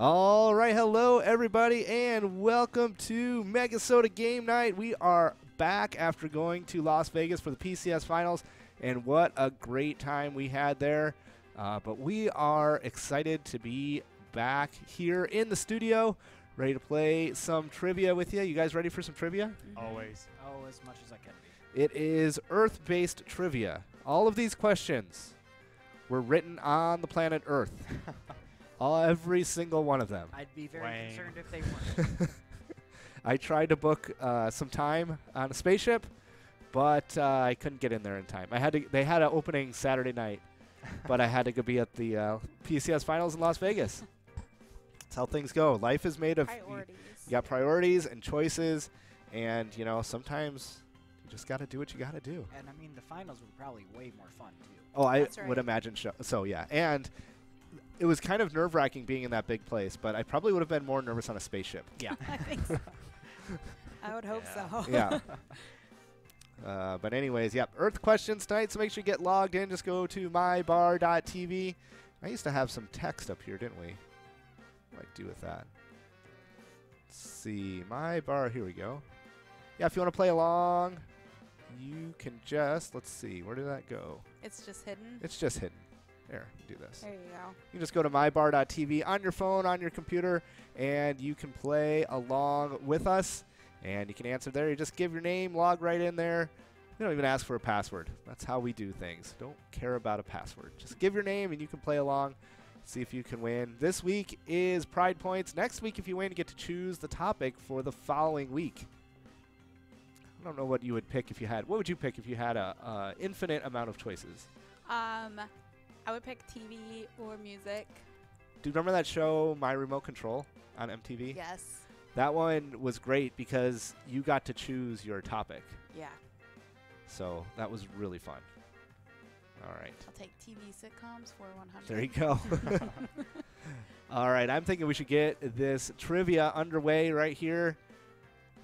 All right, hello everybody, and welcome to MegaSota Game Night. We are back after going to Las Vegas for the PCS Finals, and what a great time we had there. Uh, but we are excited to be back here in the studio, ready to play some trivia with you. You guys ready for some trivia? Always. Oh, as much as I can be. It is Earth based trivia. All of these questions were written on the planet Earth. All, every single one of them. I'd be very Wang. concerned if they weren't. I tried to book uh, some time on a spaceship, but uh, I couldn't get in there in time. I had to. They had an opening Saturday night, but I had to go be at the uh, PCS finals in Las Vegas. That's how things go. Life is made of priorities. you got priorities and choices, and you know sometimes you just got to do what you got to do. and I mean, the finals were probably way more fun too. Oh, I That's would imagine so. So yeah, and it was kind of nerve wracking being in that big place, but I probably would have been more nervous on a spaceship. Yeah. I think so. I would hope Yeah. so. yeah. Uh, but anyways, yep. Earth questions tonight, so make sure you get logged in. Just go to mybar.tv. I used to have some text up here, didn't we? What do I do with that? Let's see. My bar. Here we go. Yeah, if you want to play along, you can just. Let's see. Where did that go? It's just hidden. It's just hidden. There, do this. There you go. You can just go to mybar.tv on your phone, on your computer, and you can play along with us. And you can answer there. You just give your name, log right in there. We don't even ask for a password. That's how we do things. Don't care about a password. Just give your name and you can play along. See if you can win. This week is Pride Points. Next week, if you win, you get to choose the topic for the following week. I don't know what you would pick if you had. What would you pick if you had a uh, infinite amount of choices? Um, I would pick TV or music. Do you remember that show, My Remote Control, on MTV? Yes. That one was great because you got to choose your topic. Yeah. So that was really fun. All right. I'll take TV sitcoms for 100. There you go. All right. I'm thinking we should get this trivia underway right here.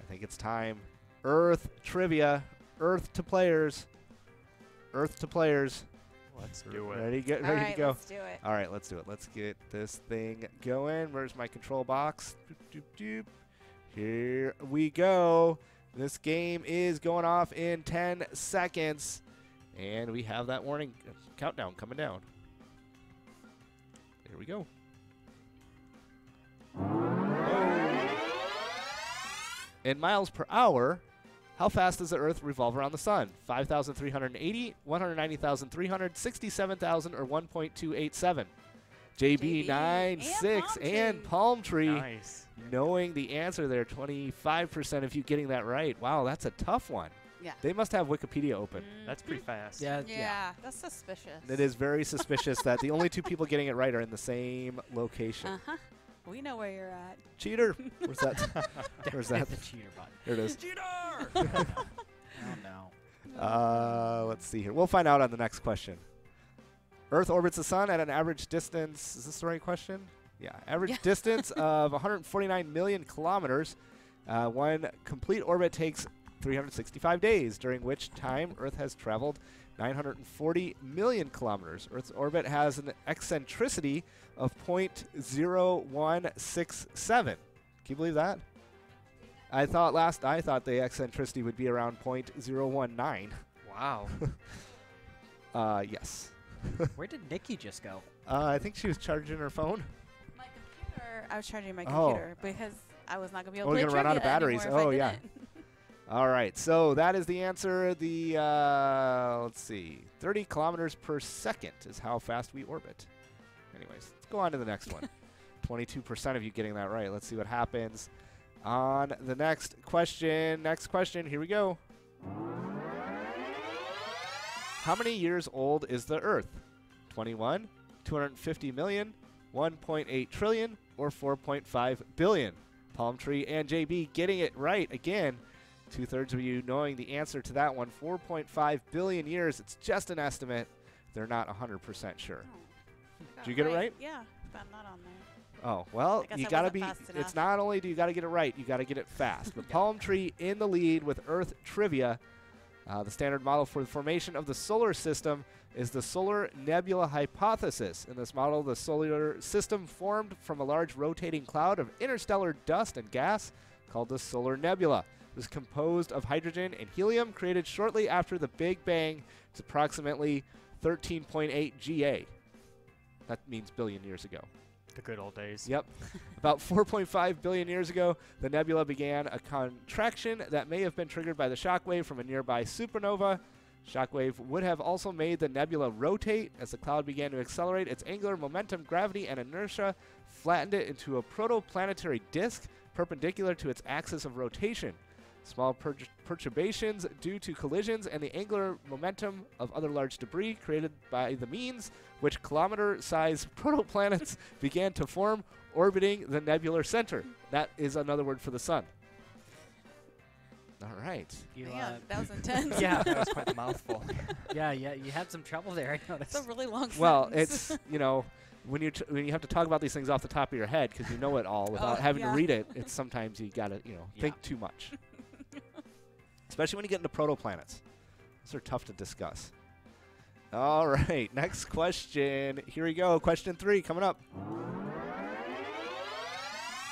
I think it's time. Earth trivia. Earth to players. Earth to players. Let's do it. Ready, get ready right, to go. let's do it. All right, let's do it. Let's get this thing going. Where's my control box? Doop, doop, doop. Here we go. This game is going off in 10 seconds. And we have that warning countdown coming down. Here we go. Oh. In miles per hour, how fast does the Earth revolve around the Sun? 5,380, 190,300, 67,000, or 1.287? JB, JB 9, and 6, Palm and Tree. Palm Tree Nice. knowing the answer there. 25% of you getting that right. Wow, that's a tough one. Yeah. They must have Wikipedia open. That's pretty fast. Yeah. Yeah, that's suspicious. It is very suspicious that the only two people getting it right are in the same location. Uh huh. We know where you're at. Cheater. Where's that? Where's that? The cheater button. There it is. Cheater! Oh no. Uh, let's see here. We'll find out on the next question. Earth orbits the sun at an average distance. Is this the right question? Yeah, average Yeah. distance of 149 million kilometers. Uh, one complete orbit takes 365 days, during which time Earth has traveled 940 million kilometers. Earth's orbit has an eccentricity of 0.0167. Can you believe that? I thought last I thought the eccentricity would be around 0.019. Wow. Uh, yes. Where did Nikki just go? Uh, I think she was charging her phone. My computer. I was charging my Oh. computer because I was not gonna be able Oh, to you're play gonna run out of batteries. anymore if I Oh, yeah. All right, so that is the answer. The uh, let's see, 30 kilometers per second is how fast we orbit. Anyways, let's go on to the next one. 22% of you getting that right. Let's see what happens on the next question. Next question. Here we go. How many years old is the Earth? 21, 250 million, 1.8 trillion, or 4.5 billion? Palm Tree and JB getting it right again. Two thirds of you knowing the answer to that one 4.5 billion years. It's just an estimate. They're not 100% sure. Oh. Got you get it right? Yeah, but I'm not on there. Oh, well, you got to be. It's not only do you got to get it right, you got to get it fast. But Palm Tree in the lead with Earth Trivia. Uh, the standard model for the formation of the solar system is the solar nebula hypothesis. In this model, the solar system formed from a large rotating cloud of interstellar dust and gas called the solar nebula. It was composed of hydrogen and helium created shortly after the Big Bang. It's approximately 13.8 GA. That means billion years ago. The good old days. Yep. About 4.5 billion years ago, the nebula began a contraction that may have been triggered by the shockwave from a nearby supernova. Shockwave would have also made the nebula rotate as the cloud began to accelerate. Its angular momentum, gravity, and inertia flattened it into a protoplanetary disk perpendicular to its axis of rotation. Small per- perturbations due to collisions and the angular momentum of other large debris created by the means which kilometer sized protoplanets began to form, orbiting the nebular center. That is another word for the sun. All right. You, Man, uh, that was intense. Yeah, that was quite a mouthful. yeah, yeah, you had some trouble there. I noticed. It's a really long Well, sentence. it's, you know, when you t- when you have to talk about these things off the top of your head because you know it all without Oh, having yeah. to read it, it's sometimes you gotta you know Yeah. think too much. Especially when you get into protoplanets, those are tough to discuss. All right, next question. Here we go. Question three coming up.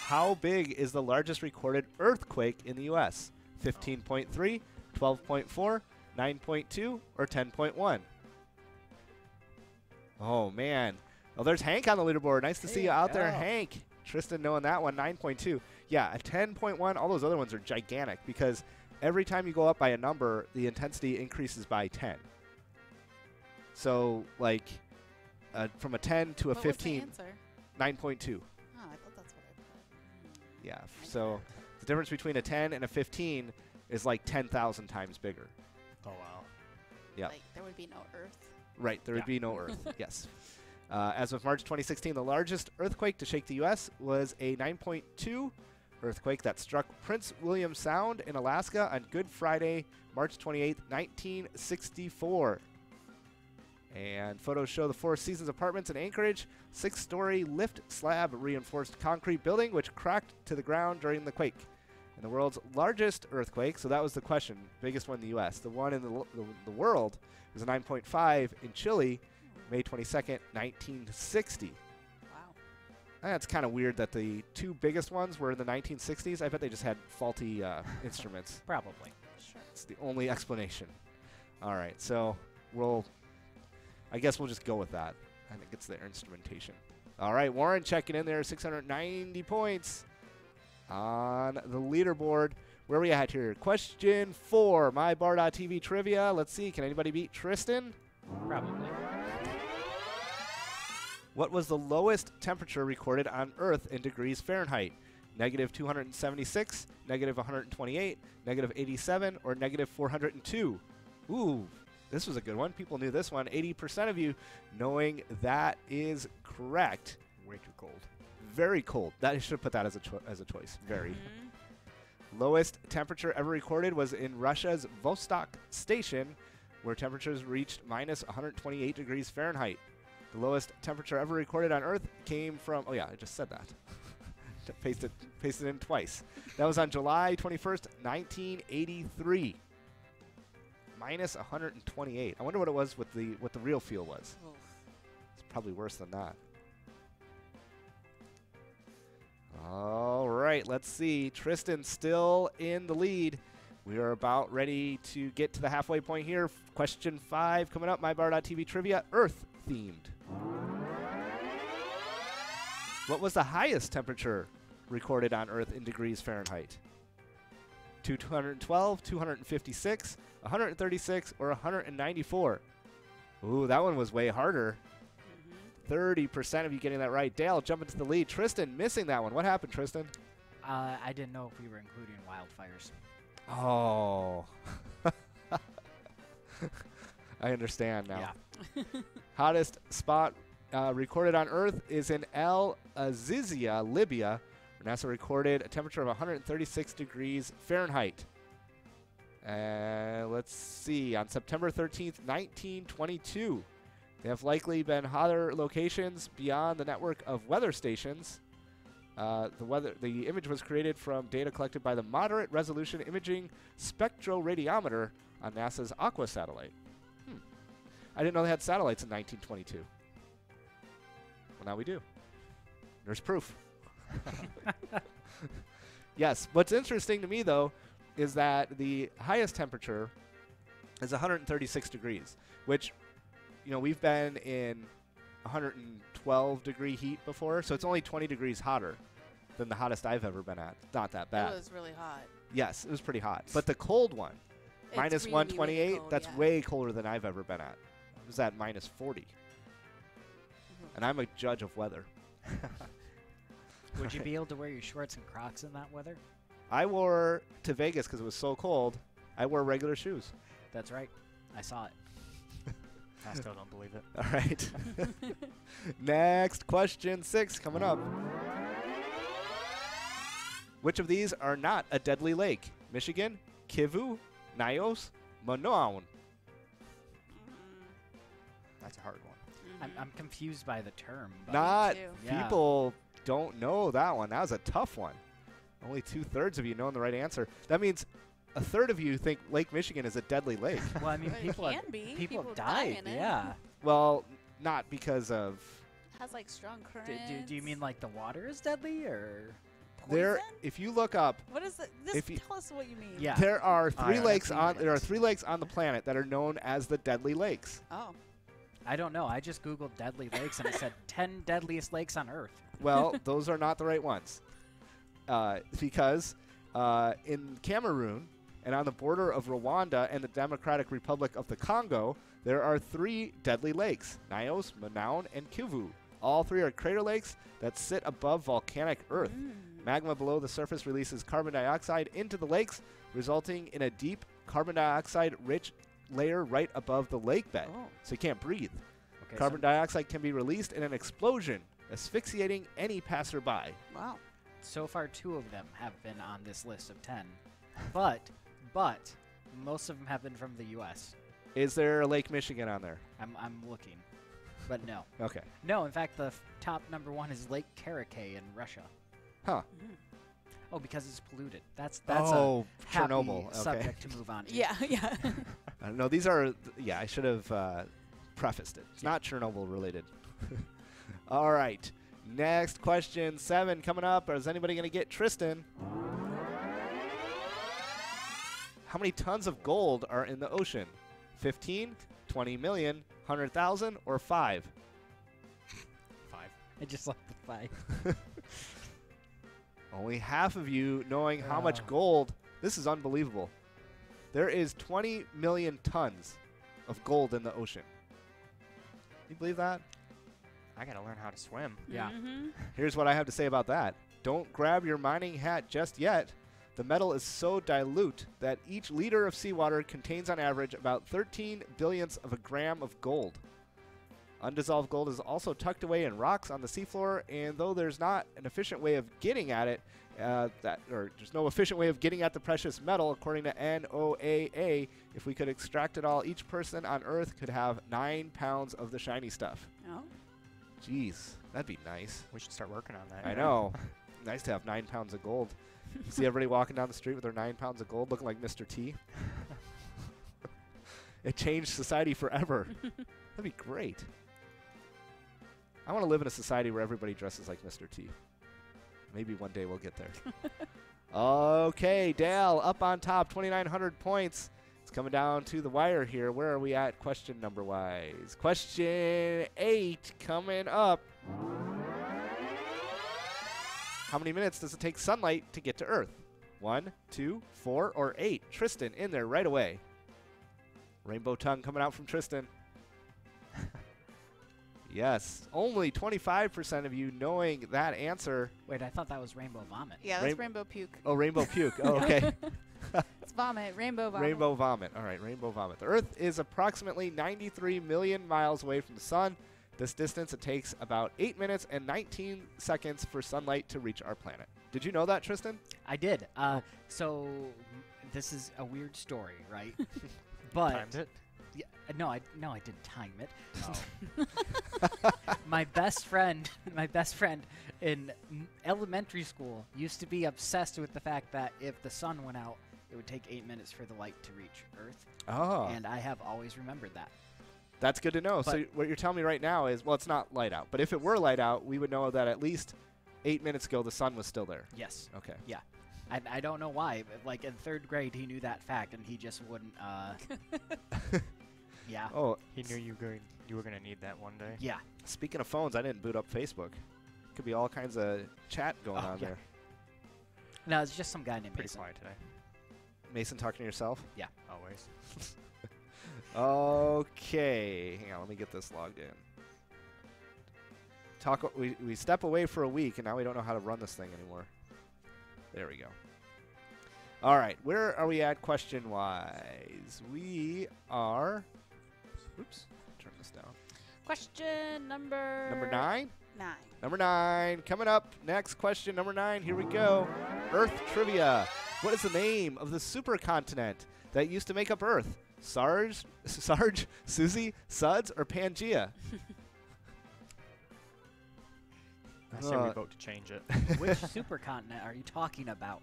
How big is the largest recorded earthquake in the U.S.? 15.3, 12.4, 9.2, or 10.1? Oh, man. Well, there's Hank on the leaderboard. Nice to see you out there, Hank. Tristan knowing that one, 9.2. Yeah, a 10.1. All those other ones are gigantic because every time you go up by a number, the intensity increases by 10. So, like, uh, from a 10 to a what was the 15, answer? 9.2. Oh, I thought that's what I put. Yeah. f- So the difference between a 10 and a 15 is like 10,000 times bigger. Oh wow. Yeah. Like there would be no Earth. Right. There Yeah. would be no Earth. yes. Uh, as of March 2016, the largest earthquake to shake the U.S. was a 9.2 earthquake that struck Prince William Sound in Alaska on Good Friday, March 28, 1964. And photos show the Four Seasons Apartments in Anchorage, six story lift slab reinforced concrete building which cracked to the ground during the quake. And the world's largest earthquake, so that was the question, biggest one in the U.S. The one in the, the, the world was a 9.5 in Chile, May 22nd, 1960. Wow. That's kind of weird that the two biggest ones were in the 1960s. I bet they just had faulty uh, instruments. Probably. Sure. It's the only explanation. All right, so we'll. I guess we'll just go with that. I think it's their instrumentation. All right, Warren checking in there, 690 points on the leaderboard. Where are we at here? Question four, my bar.tv trivia. Let's see, can anybody beat Tristan? Probably. What was the lowest temperature recorded on Earth in degrees Fahrenheit? Negative 276, negative 128, negative 87, or negative 402? Ooh, this was a good one. People knew this one. 80% of you knowing that is correct. Way too cold. Very cold. That I should have put that as a cho- as a choice. Very. Mhm. Lowest temperature ever recorded was in Russia's Vostok station, where temperatures reached minus 128 degrees Fahrenheit. The lowest temperature ever recorded on Earth came from. Oh yeah, I just said that. pasted pasted in twice. That was on July 21st, 1983. Minus 128. I wonder what it was with the what the real feel was. It's probably worse than that. All right, let's see. Tristan still in the lead. We are about ready to get to the halfway point here. Question five coming up. MyBar.tv trivia, Earth themed. What was the highest temperature recorded on Earth in degrees Fahrenheit? 212, 256, 136, or 194? Ooh, that one was way harder. Mhm. 30% of you getting that right. Dale jumping to the lead. Tristan missing that one. What happened, Tristan? Uh, I didn't know if we were including wildfires. Oh. I understand now. Yeah. Hottest spot uh, recorded on Earth is in El Azizia, Libya, NASA recorded a temperature of 136 degrees Fahrenheit. Uh, let's see. On September 13th, 1922. There have likely been hotter locations beyond the network of weather stations. Uh, the weather, the image was created from data collected by the Moderate Resolution Imaging Spectroradiometer on NASA's Aqua satellite. Hmm. I didn't know they had satellites in 1922. Well, now we do. There's proof. yes. What's interesting to me, though, is that the highest temperature is 136 degrees, which, you know, we've been in 112 degree heat before, so it's only 20 degrees hotter than the hottest I've ever been at. Not that bad. It was really hot. Yes, it was pretty hot. But the cold one, It's minus really, 128, really cold, that's yeah. way colder than I've ever been at. It was at minus 40. Mhm. And I'm a judge of weather. Would you be able to wear your shorts and Crocs in that weather? I wore to Vegas because it was so cold. I wore regular shoes. That's right. I saw it. I still don't believe it. All right. Next question six coming up. Which of these are not a deadly lake? Michigan, Kivu, Nyos, Monoun. Mm-hmm. That's a hard one. I'm. I'm confused by the term. But Not too. Yeah. people don't know that one. That was a tough one. Only two thirds of you knowing the right answer. That means a third of you think Lake Michigan is a deadly lake. Well, I mean, Well, it people can have, be. people have People die died. in it. Yeah. well, not because of It has like strong Do, currents. do, do you mean like the water is deadly, or? there. If you look up What is it? Just if you- tell us what you mean. Yeah. There are three yeah, lakes on there are three lakes on the planet that are known as the deadly lakes. Oh. I don't know. I just googled deadly lakes and it said 10 deadliest lakes on Earth. Well, those are not the right ones. Uh, because uh, in Cameroon and on the border of Rwanda and the Democratic Republic of the Congo, there are three deadly lakes Nyos, Monoun, and Kivu. All three are crater lakes that sit above volcanic Earth. Mm. Magma below the surface releases carbon dioxide into the lakes, resulting in a deep carbon dioxide rich layer right above the lake bed. Oh. So you can't breathe. Okay, Carbon so, dioxide can be released in an explosion, asphyxiating any passerby. Wow. So far, two of them have been on this list of 10. But, but, most of them have been from the U.S. Is there a Lake Michigan on there? I'm, I'm looking. But no. Okay. No, in fact, the f- top number one is Lake Karachay in Russia. Huh. Oh, because it's polluted. That's that's oh, a happy Chernobyl. Okay. subject to move on to. Yeah, yeah. I don't know. These are. th- Yeah, I should have uh, prefaced it. It's not Chernobyl related. All right. Next question seven coming up. Is anybody going to get Tristan? How many tons of gold are in the ocean? 15, 20 million, 100,000, or 5? Five. I just like the five. Only half of you knowing how much Oh. gold. This is unbelievable. There is 20 million tons of gold in the ocean. You believe that? I gotta learn how to swim. Yeah. Mhm. Here's what I have to say about that. Don't grab your mining hat just yet. The metal is so dilute that each liter of seawater contains on average about 13 billionths of a gram of gold. Undissolved gold is also tucked away in rocks on the seafloor, and though there's not an efficient way of getting at it, uh, that or there's no efficient way of getting at the precious metal, according to NOAA, if we could extract it all, each person on Earth could have nine pounds of the shiny stuff. Jeez, that'd be nice. We should start working on that. I know. nice to have nine pounds of gold. See everybody walking down the street with their nine pounds of gold looking like Mr. T. it changed society forever. That'd be great. I want to live in a society where everybody dresses like Mr. T. Maybe one day we'll get there. okay, Dale, up on top, 2,900 points. It's coming down to the wire here. Where are we at question number wise? Question eight coming up. How many minutes does it take sunlight to get to Earth? One, two, four, or eight? Tristan in there right away. Rainbow tongue coming out from Tristan. yes, only 25% of you knowing that answer. Wait, I thought that was rainbow vomit. Yeah, that's Rain- rainbow puke. Oh, rainbow puke. Oh, okay. It's vomit. Rainbow vomit. Rainbow vomit. All right, rainbow vomit. The Earth is approximately 93 million miles away from the Sun. This distance, it takes about 8 minutes and 19 seconds for sunlight to reach our planet. Did you know that, Tristan? I did. Uh, so this is a weird story, right? but Timed it. Yeah, uh, no, I no, I didn't time it. Oh. my best friend, my best friend in elementary school used to be obsessed with the fact that if the sun went out, it would take eight minutes for the light to reach Earth, Oh, and I have always remembered that. that's good to know. so what you're telling me right now is, well, it's not light out, but if it were light out, we would know that at least eight minutes ago the sun was still there. Yes. Okay. Yeah. I, I don't know why, but like in third grade, he knew that fact, and he just wouldn't. Uh, yeah. Oh, He knew you were you were gonna need that one day. Yeah. speaking of phones, I didn't boot up Facebook. Could be all kinds of chat going Oh, on yeah. there. No, it's just some guy named Pretty Mason. quiet today. Mason talking to yourself. Yeah, always. Okay, hang on. Let me get this logged in. Talk. We we step away for a week, and now we don't know how to run this thing anymore. There we go. All right, where are we at question wise? We are. Oops, turn this down. Question number Number nine. Nine. Number nine coming up next. Question number nine. Here we go. Earth trivia. What is the name of the supercontinent that used to make up Earth? Sarge, Sarge, Susie, Suds, or Pangea? I say we Uh, vote to change it. Which supercontinent are you talking about?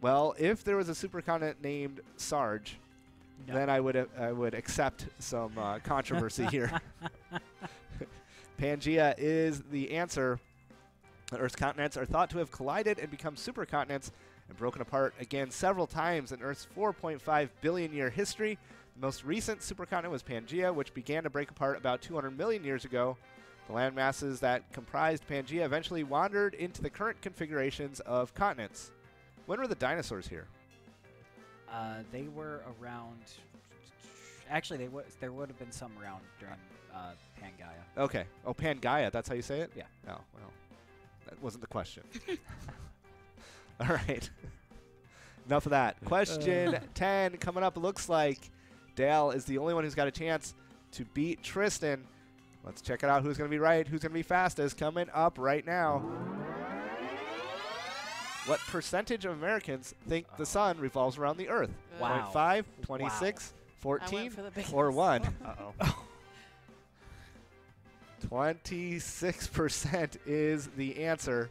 Well, if there was a supercontinent named Sarge, No. then I would uh, I would accept some uh, controversy here. Pangea is the answer. Earth's continents are thought to have collided and become supercontinents and broken apart again several times in Earth's 4.5 billion year history. The most recent supercontinent was Pangea, which began to break apart about 200 million years ago. The land masses that comprised Pangea eventually wandered into the current configurations of continents. When were the dinosaurs here? Uh, they were around. Actually, they. There would have been some around during uh, Pangaea. Okay. Oh, Pangaea. That's how you say it? Yeah. Oh, well. That wasn't the question. All right. Enough of that. Question 10 coming up. Looks like Dale is the only one who's got a chance to beat Tristan. Let's check it out. Who's going to be right? Who's going to be fastest? Coming up right now. What percentage of Americans think the sun revolves around the earth? Wow. 0.5, 26, I 14, went for the biggest. or 1? Uh oh. 26% is the answer.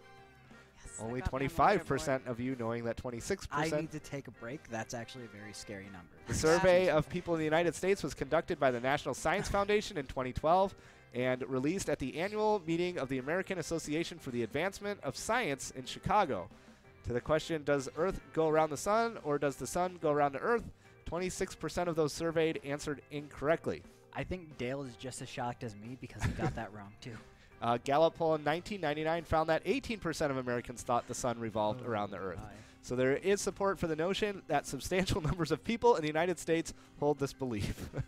Only got me on the 25% of you knowing that 26%. I need to take a break. That's actually a very scary number. The survey of people in the United States was conducted by the National Science Foundation in 2012 and released at the annual meeting of the American Association for the Advancement of Science in Chicago. To the question, does Earth go around the sun or does the sun go around the Earth? 26% of those surveyed answered incorrectly. I think Dale is just as shocked as me because he got that wrong too. Uh, Gallup poll in 1999 found that 18% of Americans thought the sun revolved around the Earth. My. So there is support for the notion that substantial numbers of people in the United States hold this belief.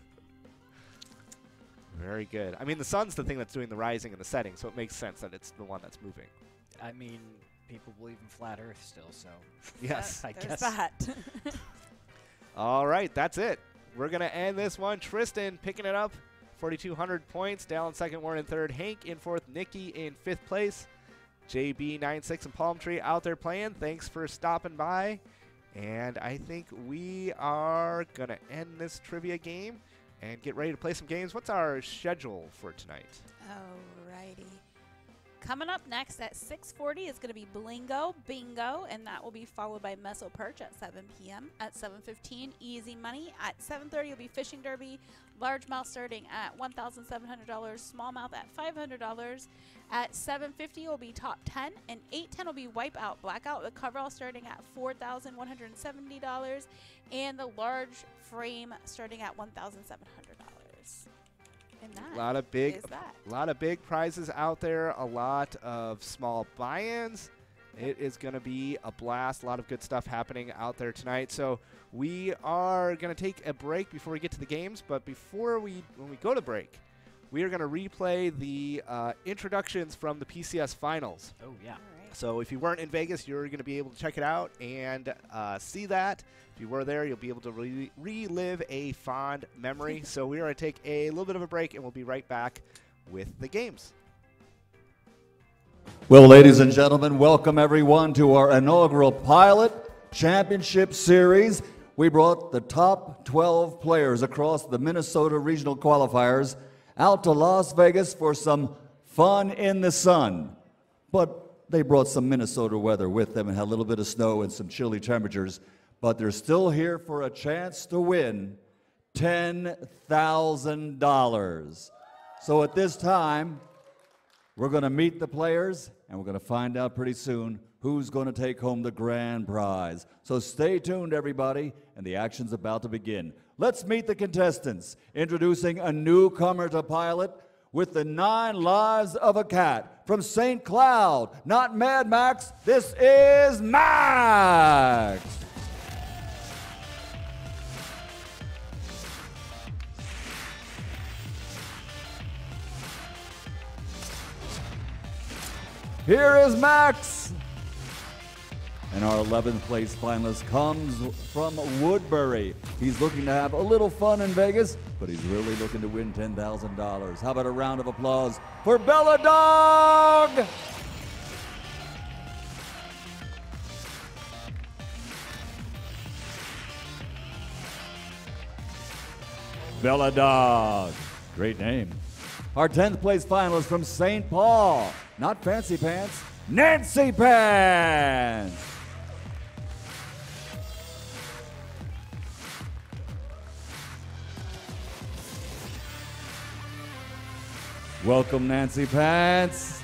Very good. I mean, the sun's the thing that's doing the rising and the setting, so it makes sense that it's the one that's moving. I mean, people believe in flat Earth still, so Yes. I There's guess. that. All right, that's it. We're going to end this one. Tristan picking it up, 4,200 points. Dal in second, Warren in third. Hank in fourth. Nikki in fifth place. JB 96 and Palm Tree out there playing. Thanks for stopping by. And I think we are going to end this trivia game and get ready to play some games. What's our schedule for tonight? Alrighty. Coming up next at 6:40 is going to be Blingo Bingo, and that will be followed by Meso Perch at 7 p.m. At 7:15, Easy Money. At 7:30 will be Fishing Derby, largemouth starting at $1,700, smallmouth at $500. At 7:50 will be Top 10, and 8:10 will be Wipeout Blackout with coverall starting at $4,170, and the large frame starting at $1,700. A lot of big. A lot of big prizes out there, a lot of small buy ins. It is going to be a blast. A lot of good stuff happening out there tonight. So we are going to take a break before we get to the games. But before we, when we go to break, we are going to replay the uh, introductions from the PCS finals. oh yeah. All right. So if you weren't in Vegas, you're going to be able to check it out and uh, see that. If you were there, you'll be able to re- relive a fond memory. so we are going to take a little bit of a break, and we'll be right back with the games. Well, ladies and gentlemen, welcome everyone to our inaugural Pilot Championship Series. We brought the top 12 players across the Minnesota Regional Qualifiers out to Las Vegas for some fun in the sun. But they brought some Minnesota weather with them and had a little bit of snow and some chilly temperatures. but they're still here for a chance to win $10,000. So at this time, we're going to meet the players and we're going to find out pretty soon who's going to take home the grand prize. So stay tuned, everybody, and the action's about to begin. Let's meet the contestants. Introducing a newcomer to pilot with the nine lives of a cat from St. Cloud, not Mad Max. This is Max. Here is Max. And our 11th place finalist comes from Woodbury. He's looking to have a little fun in Vegas, but he's really looking to win $10,000. How about a round of applause for Bella Dog? Bella Dog. Great name. Our 10th place finalist from St. Paul. Not Fancy Pants, Nancy Pants. Welcome, Nancy Pants.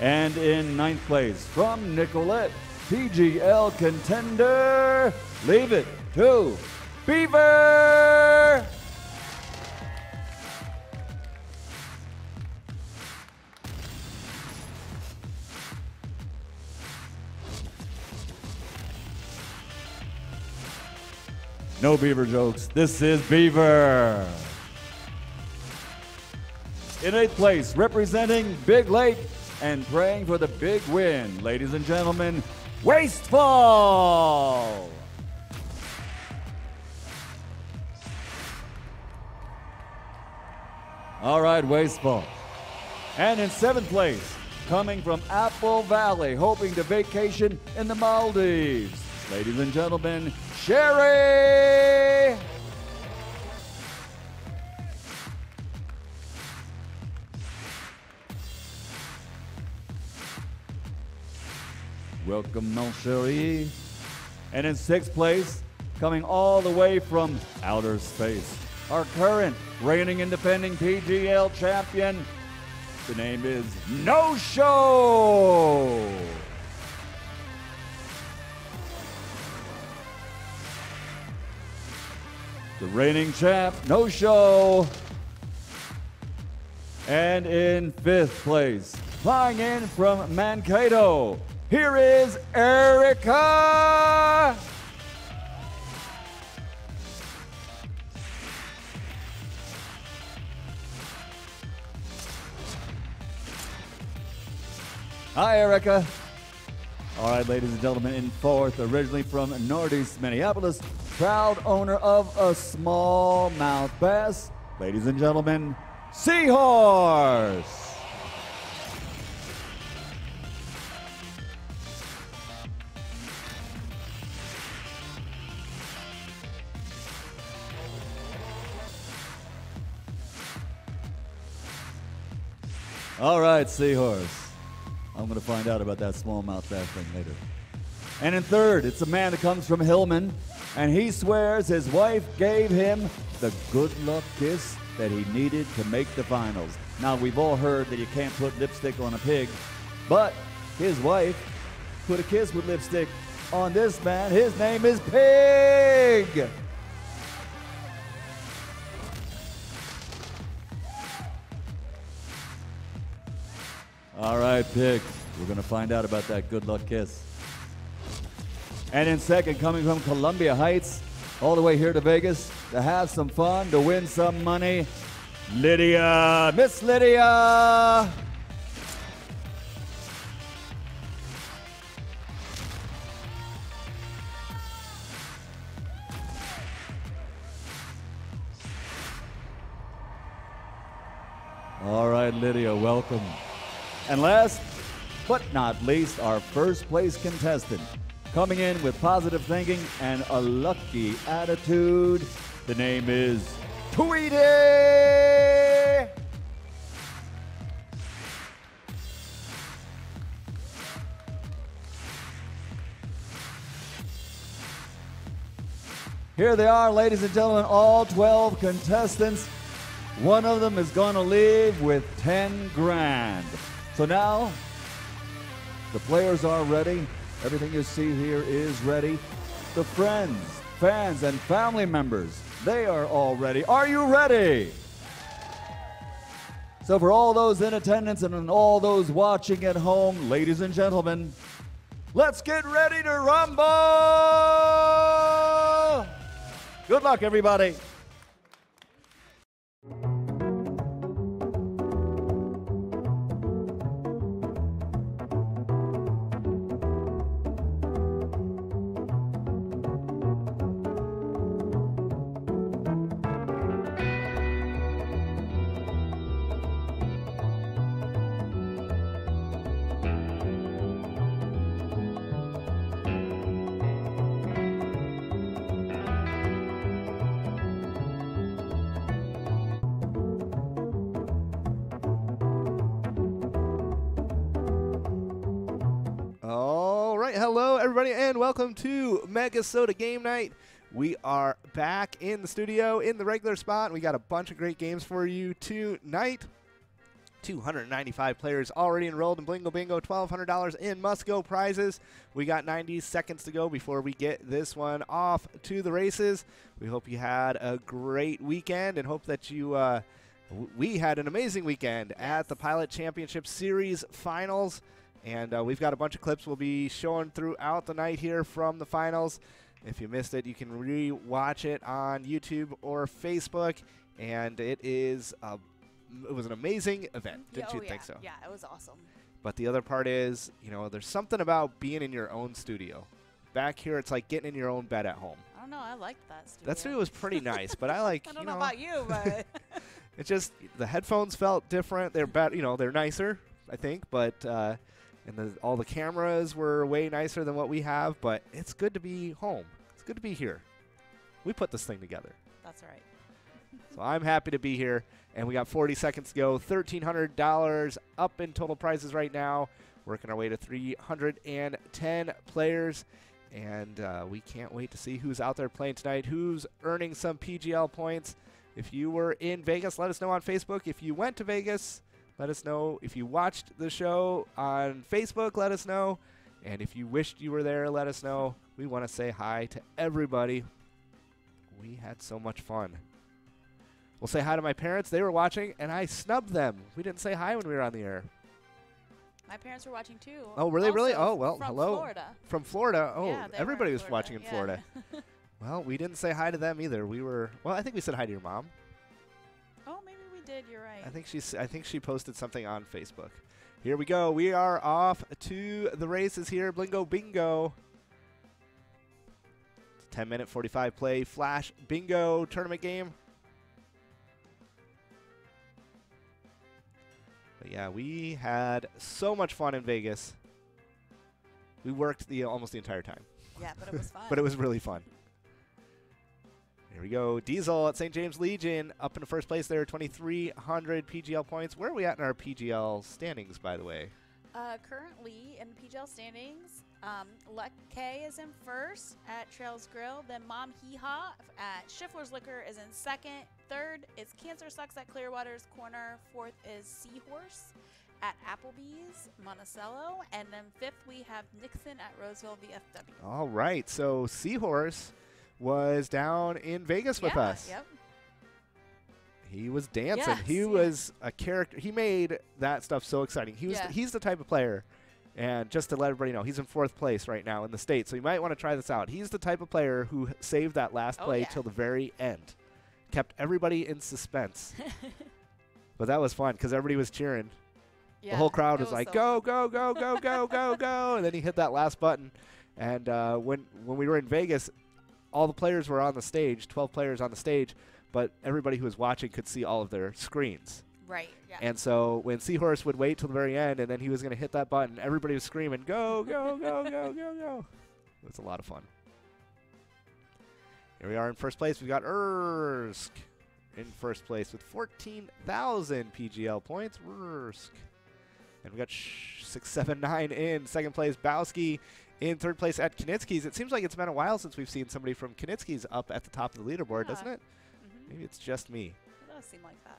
And in ninth place from Nicollet, PGL contender, leave it to Beaver. No Beaver jokes. This is Beaver. In eighth place, representing Big Lake and praying for the big win, ladies and gentlemen, Wastefall. All right, Wastefall. And in seventh place, coming from Apple Valley, hoping to vacation in the Maldives, ladies and gentlemen, Sherry. Welcome, mon chéri. And in sixth place, coming all the way from outer space, our current reigning and defending PGL champion. The name is No Show. The reigning champ, No Show. And in fifth place, flying in from Mankato, here is Erica. Hi, Erica. All right, ladies and gentlemen, in fourth, originally from Northeast Minneapolis, proud owner of a smallmouth bass, ladies and gentlemen, Seahorse. All right, Seahorse. I'm going to find out about that smallmouth bass thing later. And in third, it's a man that comes from Hillman, and he swears his wife gave him the good luck kiss that he needed to make the finals. Now, we've all heard that you can't put lipstick on a pig, but his wife put a kiss with lipstick on this man. His name is Pig. All right, Pig. We're going to find out about that good luck kiss. And in second, coming from Columbia Heights, all the way here to Vegas to have some fun, to win some money, Lydia. Miss Lydia. All right, Lydia, welcome. And last but not least, our first place contestant. Coming in with positive thinking and a lucky attitude. The name is Tweety. Here they are, ladies and gentlemen, all 12 contestants. One of them is going to leave with 10 grand. So now, the players are ready. Everything you see here is ready. The friends, fans, and family members, they are all ready. Are you ready? So, for all those in attendance and all those watching at home, ladies and gentlemen, let's get ready to rumble! Good luck, everybody. Welcome to Mega Sota Game Night. We are back in the studio in the regular spot. We got a bunch of great games for you tonight. 295 players already enrolled in Blingo Bingo, $1,200 in must go prizes. We got 90 seconds to go before we get this one off to the races. We hope you had a great weekend and hope that you. Uh, we had an amazing weekend at the Pilot Championship Series finals. And uh, we've got a bunch of clips we'll be showing throughout the night here from the finals. If you missed it, you can re-watch it on YouTube or Facebook. And it is a, it was an amazing event. Didn't oh, you yeah. think so? Yeah, it was awesome. But the other part is, you know, there's something about being in your own studio. Back here, it's like getting in your own bed at home. I don't know. I liked that studio. That studio was pretty nice, but I like, I don't you know, know, about you, but it just the headphones felt different. They're better, you know, they're nicer, I think, but uh, and the, all the cameras were way nicer than what we have. But it's good to be home. It's good to be here. We put this thing together, that's right. so I'm happy to be here. And we got 40 seconds to go. Thirteen hundred dollars up in total prizes right now. Working our way to 310 players. And uh, we can't wait to see who's out there playing tonight, who's earning some PGL points. If you were in Vegas, let us know on Facebook. If you went to Vegas, let us know. If you watched the show on Facebook, let us know. And if you wished you were there, let us know. We want to say hi to everybody. We had so much fun. We'll say hi to my parents. They were watching, and I snubbed them. We didn't say hi when we were on the air. My parents were watching too. Oh, were they really? Oh, well, from hello. Florida. From Florida. Oh, Yeah, everybody was watching in yeah. Florida. Well, we didn't say hi to them either. We were well. I think we said hi to your mom. Did. You're right. I think she's. I think she posted something on Facebook. Here we go. We are off to the races here. Blingo Bingo. It's a 10 minute 45 play flash bingo tournament game. But yeah, we had so much fun in Vegas. We worked the almost the entire time, yeah, but it was fun. but it was really fun. Here we go. Diesel at St. James Legion up in the first place there, 2,300 PGL points. Where are we at in our PGL standings, by the way? Uh, currently in PGL standings, um, Lek K is in first at Trails Grill. Then Mom Hee Haw at Schiffler's Liquor is in second. Third is Cancer Sucks at Clearwater's Corner. Fourth is Seahorse at Applebee's, Monticello. And then fifth, we have Nixon at Roseville VFW. All right. So Seahorse was down in Vegas with us. Yep. He was dancing. Yes, he yeah. was a character. He made that stuff so exciting. He was. Yeah. he's the type of player. And just to let everybody know, he's in fourth place right now in the state. So you might want to try this out. He's the type of player who saved that last Oh, play yeah. till the very end, kept everybody in suspense. but that was fun because everybody was cheering. Yeah, the whole crowd it was, like, so "Go, go, go, go, go, go, go!" And then he hit that last button. And uh, when when we were in Vegas, all the players were on the stage, twelve players on the stage, but everybody who was watching could see all of their screens. Right. Yeah. And so when Seahorse would wait till the very end, and then he was going to hit that button, everybody was screaming, "Go, go, go, go, go, go!" It was a lot of fun. Here we are in first place. We've got Ersk in first place with 14,000 PGL points. Ersk. And we got sh- 679 in second place. Bowski in third place at Knitsky's. It seems like it's been a while since we've seen somebody from Knitsky's up at the top of the leaderboard, Yeah. doesn't it? hmm Maybe it's just me. It does seem like that.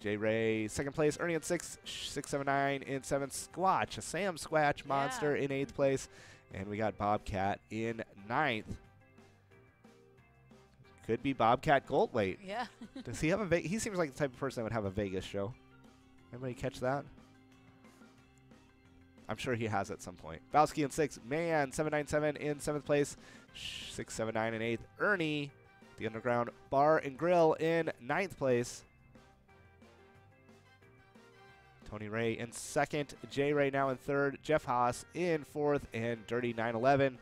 J Ray, second place. Ernie at six, sh- 679 in seventh. Squatch, a Sam Squatch monster Yeah. in eighth place. And we got Bobcat in ninth. Could be Bobcat Goldthwait. Yeah. Does he have a? He seems like the type of person that would have a Vegas show. Anybody catch that? I'm sure he has at some point. Bowski in sixth. Man, 797 in seventh place. 679 in eighth. Ernie, the Underground Bar and Grill in ninth place. Tony Ray in second. Jay Ray now in third. Jeff Haas in fourth. And Dirty 911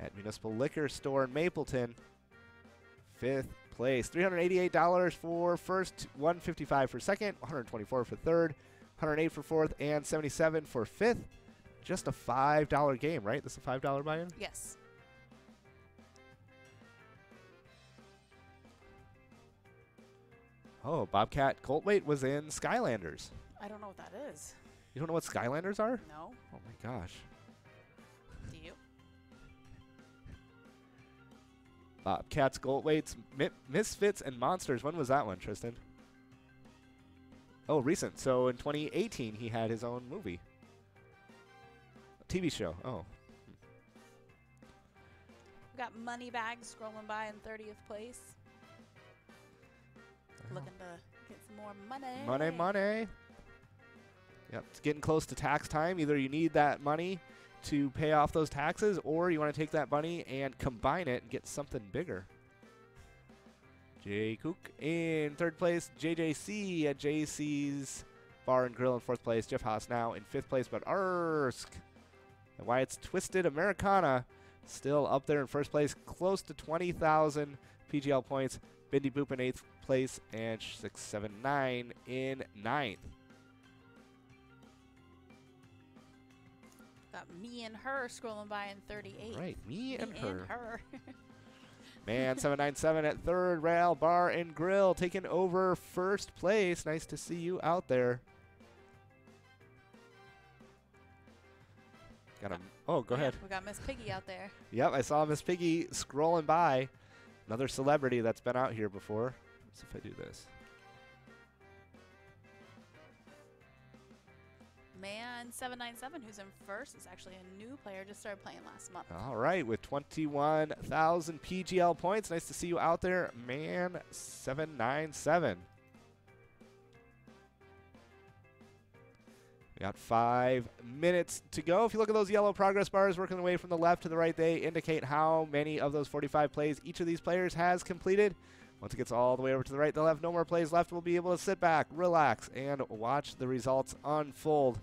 at Municipal Liquor Store in Mapleton. Fifth place. $388 for first, 155 for second, 124 for third, 108 for fourth, and 77 for fifth. Just a $5 game, right? This is a $5 buy-in? yes. Oh, Bobcat Goldthwait was in Skylanders. I don't know what that is. You don't know what Skylanders are? No. Oh my gosh. Do you? Bobcats, Goldthwait's, Mi- Misfits, and Monsters. When was that one, Tristan? Oh, recent. So in 2018, he had his own movie. TV show. Oh. We got money bags scrolling by in 30th place. Looking to get some more money. Money, money. Yep, it's getting close to tax time. Either you need that money to pay off those taxes, or you want to take that money and combine it and get something bigger. Jay Cook in third place. JJC at JC's Bar and Grill in fourth place. Jeff Haas now in fifth place, but Arsk. And why it's Twisted Americana still up there in first place, close to 20,000 PGL points. Bindi Boop in eighth place and 679 in ninth. Got me and her scrolling by in 38. Right, me and Me her. and her. Man, 797 at third, Rail Bar and Grill taking over first place. Nice to see you out there. Got. Oh, go ahead. We got Miss Piggy out there. Yep, I saw Miss Piggy scrolling by. Another celebrity that's been out here before. Let's see if I do this. Man 797, who's in first, is actually a new player. Just started playing last month. All right, with 21,000 PGL points. Nice to see you out there, man. 797. We got five minutes to go. If you look at those yellow progress bars working their way from the left to the right, they indicate how many of those 45 plays each of these players has completed. Once it gets all the way over to the right, they'll have no more plays left. We'll be able to sit back, relax, and watch the results unfold.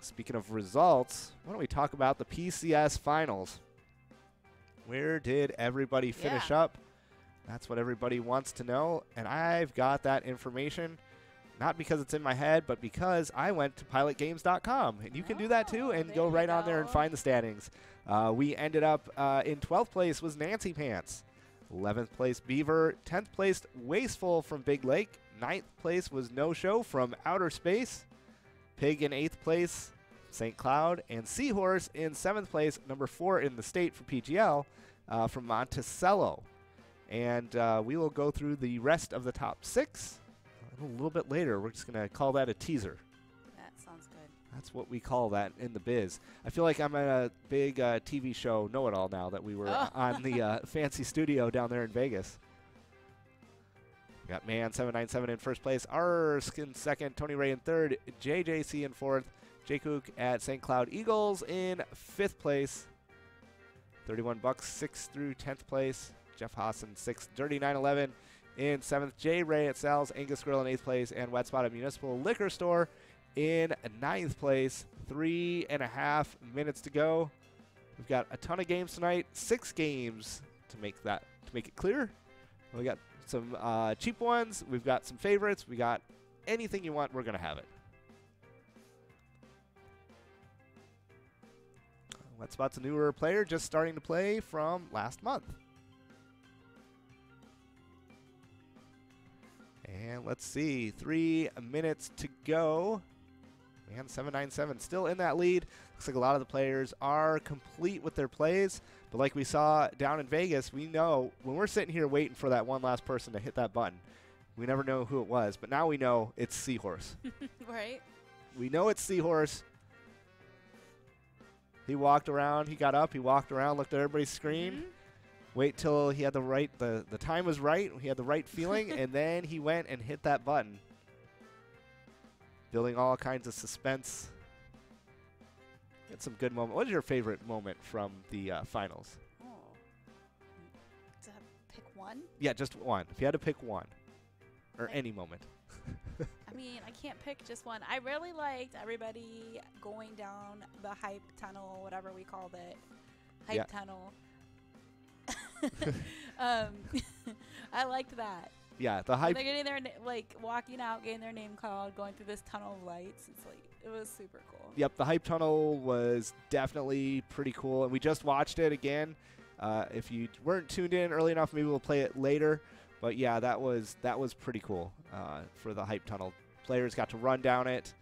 Speaking of results, why don't we talk about the PCS finals? Where did everybody finish Yeah. up? That's what everybody wants to know, and I've got that information not because it's in my head, but because I went to pilotgames.com. And you can do that too Oh, and go you right on there and find the standings. Uh, we ended up uh, in 12th place was Nancy Pants. 11th place Beaver. 10th place Wasteful from Big Lake. 9th place was No Show from Outer Space. Pig in 8th place St. Cloud. And Seahorse in 7th place, number 4 in the state for PGL uh, from Monticello. And uh, we will go through the rest of the top six a little bit later. We're just going to call that a teaser. That sounds good. That's what we call that in the biz. I feel like I'm at a big uh, TV show know it all now that we were Oh. on the uh, fancy studio down there in Vegas. We got Man 797 in first place, Arsk in second, Tony Ray in third, JJC in fourth, Jay Cook at St. Cloud Eagles in fifth place, 31 bucks, sixth through 10th place, Jeff Haas in sixth, Dirty 911 in seventh, Jay Ray at Sal's, Angus Grill in eighth place, and Wet Spot at Municipal Liquor Store in ninth place. Three and a half minutes to go. We've got a ton of games tonight. Six games to make that to make it clear. We got some uh, cheap ones. We've got some favorites. We got anything you want. We're gonna have it. Wet Spot's a newer player, just starting to play from last month. And let's see, three minutes to go. And 797 still in that lead. Looks like a lot of the players are complete with their plays. But like we saw down in Vegas, we know when we're sitting here waiting for that one last person to hit that button, we never know who it was. But now we know it's Seahorse. right? we know it's Seahorse. He walked around, he got up, he walked around, looked at everybody's screen. Mhm. Wait till he had the right the, the time was right, he had the right feeling, and then he went and hit that button. Building all kinds of suspense. Get some good moment. What is your favorite moment from the uh, finals? Oh. To pick one? Yeah, just one. If you had to pick one, or Like- any moment. I mean, I can't pick just one. I really liked everybody going down the hype tunnel, whatever we called it. Hype Yeah. tunnel. um, I liked that. Yeah, the hype. They're getting their na- like walking out, getting their name called, going through this tunnel of lights. It's like it was super cool. Yep, the hype tunnel was definitely pretty cool, and we just watched it again. Uh, if you weren't tuned in early enough, maybe we'll play it later. But yeah, that was that was pretty cool uh, for the hype tunnel. Players got to run down it,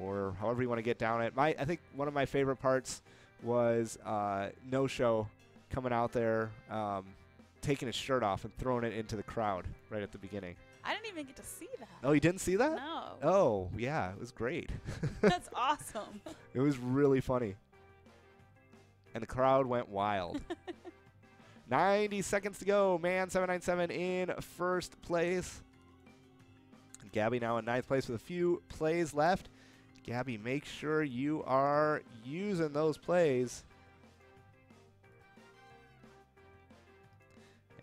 or however you want to get down it. My I think one of my favorite parts was uh, No Show coming out there, um, taking his shirt off and throwing it into the crowd right at the beginning. I didn't even get to see that. Oh, you didn't see that? No, Oh, yeah, it was great. that's awesome. It was really funny. And the crowd went wild. 90 seconds to go. Man 797 in first place. Gabby now in ninth place with a few plays left. Gabby, make sure you are using those plays.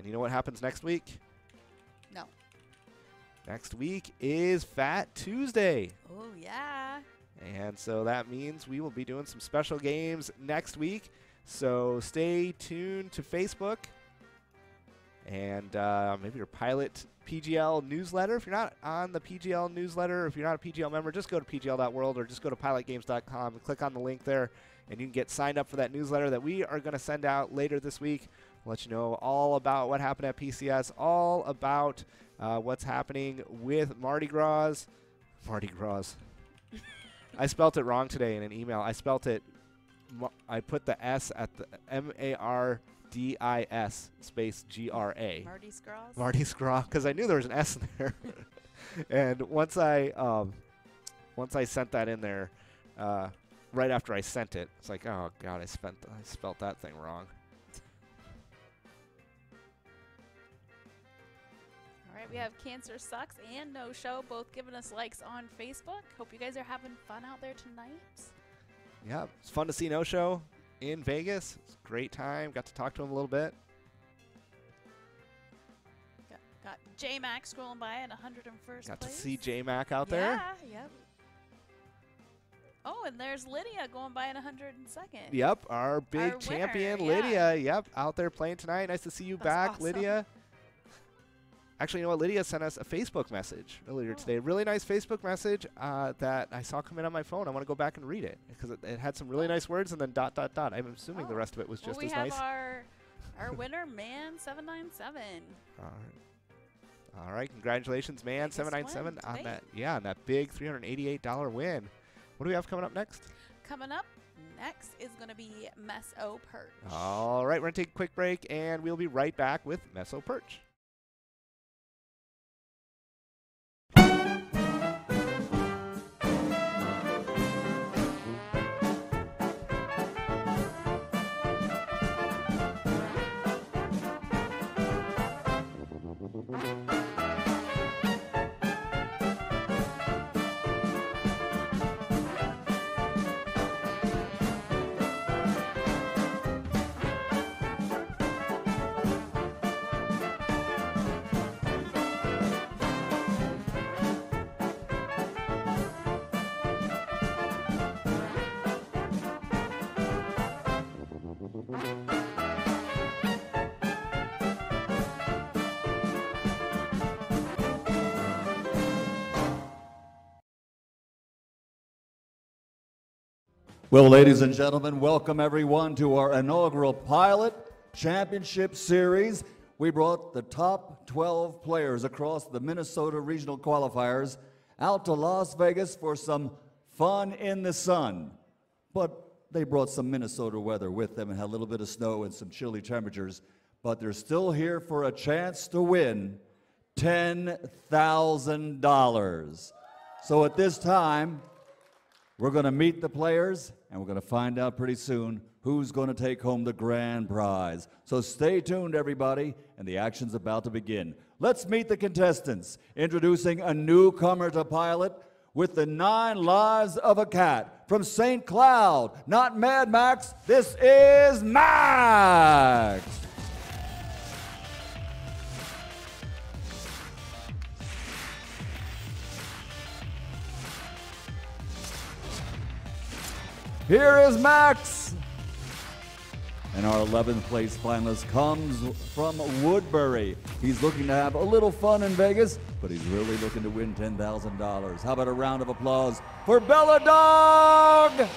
And you know what happens next week? No. Next week is Fat Tuesday. Oh yeah. And so that means we will be doing some special games next week. So stay tuned to Facebook and uh, maybe your Pilot PGL newsletter. If you're not on the PGL newsletter, if you're not a PGL member, just go to PGL.world or just go to pilotgames.com and click on the link there, and you can get signed up for that newsletter that we are going to send out later this week. Let you know all about what happened at PCS, all about uh, what's happening with Mardi Gras. Mardi Gras. I spelt it wrong today in an email. I spelt it. I put the S at the M A R D I S space G R A. Mardi Gras? Marty Scraw, because I knew there was an S in there. and once I um, once I sent that in there, uh, right after I sent it, it's like, oh god, I spent I spelt that thing wrong. Right, we have Cancer Sucks and No Show both giving us likes on Facebook. Hope you guys are having fun out there tonight. Yeah, it's fun to see No Show in Vegas. It's a great time. Got to talk to him a little bit. Got, got J Max scrolling by at 101st Got to see J Mac out there. Yeah, yep. Oh, and there's Lydia going by in 102nd. Yep, our big Our champion winner, yeah. Lydia. Yep, out there playing tonight. Nice to see you That's back, awesome. Lydia. Actually, you know what? Lydia sent us a Facebook message earlier Oh. today. A really nice Facebook message uh, that I saw come in on my phone. I want to go back and read it because it, it had some really nice words and then dot dot dot. I'm assuming the Oh. rest of it was well, just we as have nice. our our winner, man, 797. All right. All right, congratulations, man! Seven nine seven on that. Yeah, on that big three hundred eighty-eight dollar win. What do we have coming up next? Coming up next is going to be Meso Perch. All right, we're gonna take a quick break, and we'll be right back with Meso Perch. Well, ladies and gentlemen, welcome everyone to our inaugural Pilot Championship Series. we brought the top 12 players across the Minnesota regional qualifiers out to Las Vegas for some fun in the sun. But they brought some Minnesota weather with them and had a little bit of snow and some chilly temperatures. But they're still here for a chance to win $10,000. So at this time, we're going to meet the players and we're going to find out pretty soon who's going to take home the grand prize. So stay tuned, everybody, and the action's about to begin. Let's meet the contestants. Introducing a newcomer to pilot with the nine lives of a cat from St. Cloud, not Mad Max. This is Max. Here is Max. And our 11th place finalist comes from Woodbury. He's looking to have a little fun in Vegas, but he's really looking to win $10,000. How about a round of applause for Bella Dog?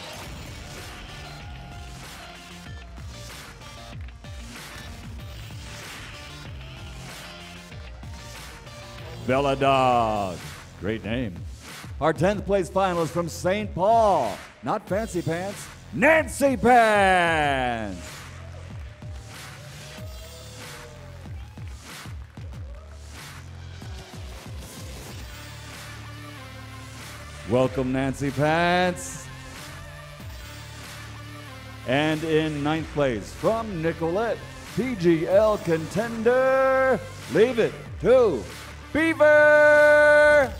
Bella Dog. Great name. Our 10th place finalist from St. Paul. Not Fancy Pants, Nancy Pants. Welcome, Nancy Pants. And in ninth place from Nicollet, PGL contender, leave it to Beaver.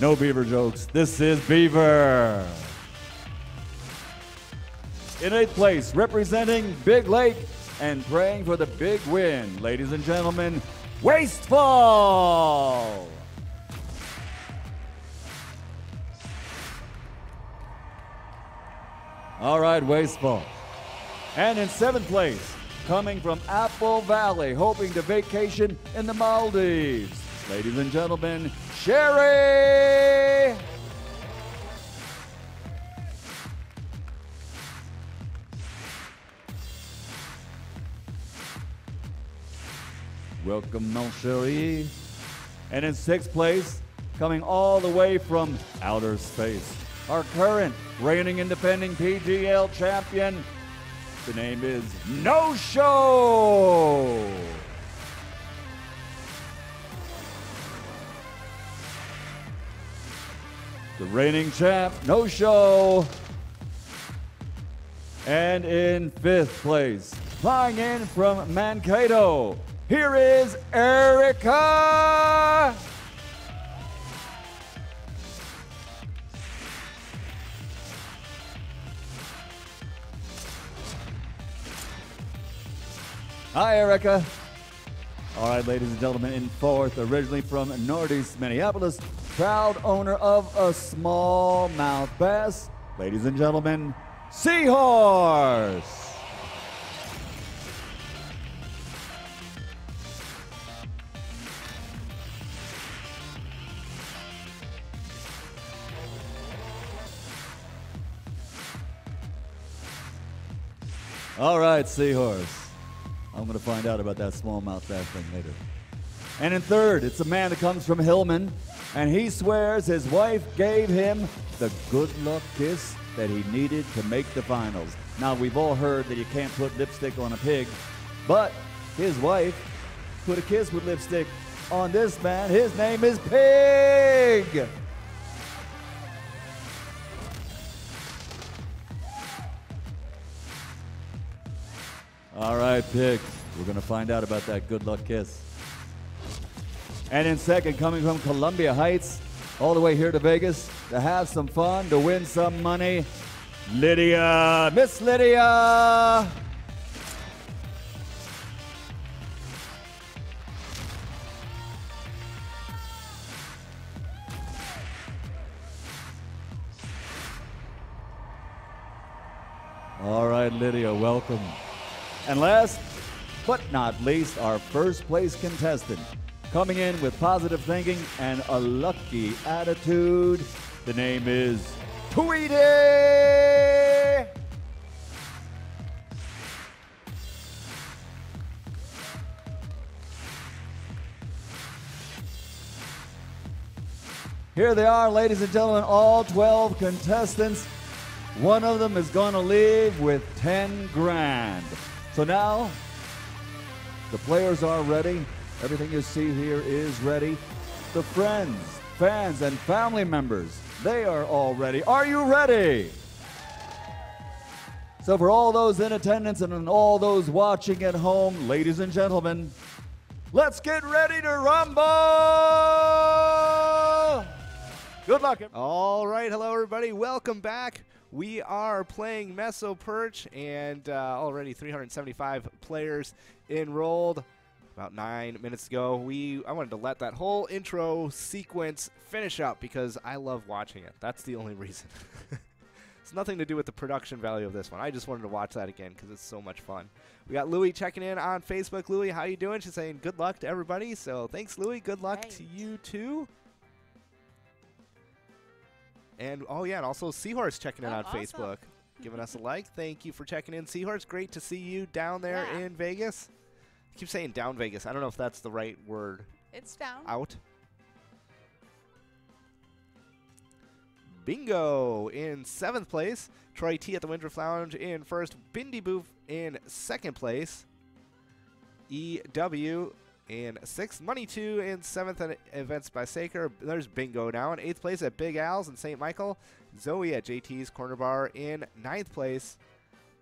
No Beaver jokes. This is Beaver. In eighth place, representing Big Lake and praying for the big win, ladies and gentlemen, Wastefall. All right, Wastefall. And in seventh place, coming from Apple Valley, hoping to vacation in the Maldives, ladies and gentlemen, Sherry. Welcome, mon chéri. And in sixth place, coming all the way from outer space, our current reigning and defending PGL champion. The name is No Show. The reigning champ, No Show. And in fifth place, flying in from Mankato, here is Erica. Hi, Erica. All right, ladies and gentlemen, in fourth, originally from Northeast Minneapolis, proud owner of a smallmouth bass. Ladies and gentlemen, Seahorse. All right, Seahorse. I'm going to find out about that smallmouth bass thing later. And in third, it's a man that comes from Hillman, and he swears his wife gave him the good luck kiss that he needed to make the finals. Now, we've all heard that you can't put lipstick on a pig, but his wife put a kiss with lipstick on this man. His name is Pig. All right, Pig. We're going to find out about that good luck kiss. And in second, coming from Columbia Heights, all the way here to Vegas to have some fun, to win some money, Lydia. Miss Lydia. All right, Lydia, welcome. And last but not least, our first place contestant, coming in with positive thinking and a lucky attitude. The name is Tweety. Here they are, ladies and gentlemen, all 12 contestants. One of them is going to leave with 10 grand. So now, the players are ready. Everything you see here is ready. The friends, fans, and family members, they are all ready. Are you ready? So, for all those in attendance and all those watching at home, ladies and gentlemen, let's get ready to rumble! Good luck. All right, hello everybody. Welcome back. We are playing Meso Perch, and uh, already 375 players enrolled. About nine minutes ago, we I wanted to let that whole intro sequence finish up because I love watching it. That's the only reason. it's nothing to do with the production value of this one. I just wanted to watch that again because it's so much fun. We got Louie checking in on Facebook. Louie, how you doing? She's saying good luck to everybody. So thanks, Louie. Good luck to you too. And oh yeah, and also Seahorse checking in Oh, on awesome. Facebook, giving us a like. Thank you for checking in, Seahorse. Great to see you down there Yeah. in Vegas. I keep saying down Vegas. I don't know if that's the right word. It's down. Out. Bingo in seventh place. Troy T at the Windruff Lounge in first. Bindi Boof in second place. EW in sixth. Money 2 in seventh at Events by Saker. There's Bingo now in eighth place at Big Al's in St. Michael. Zoe at JT's Corner Bar in ninth place.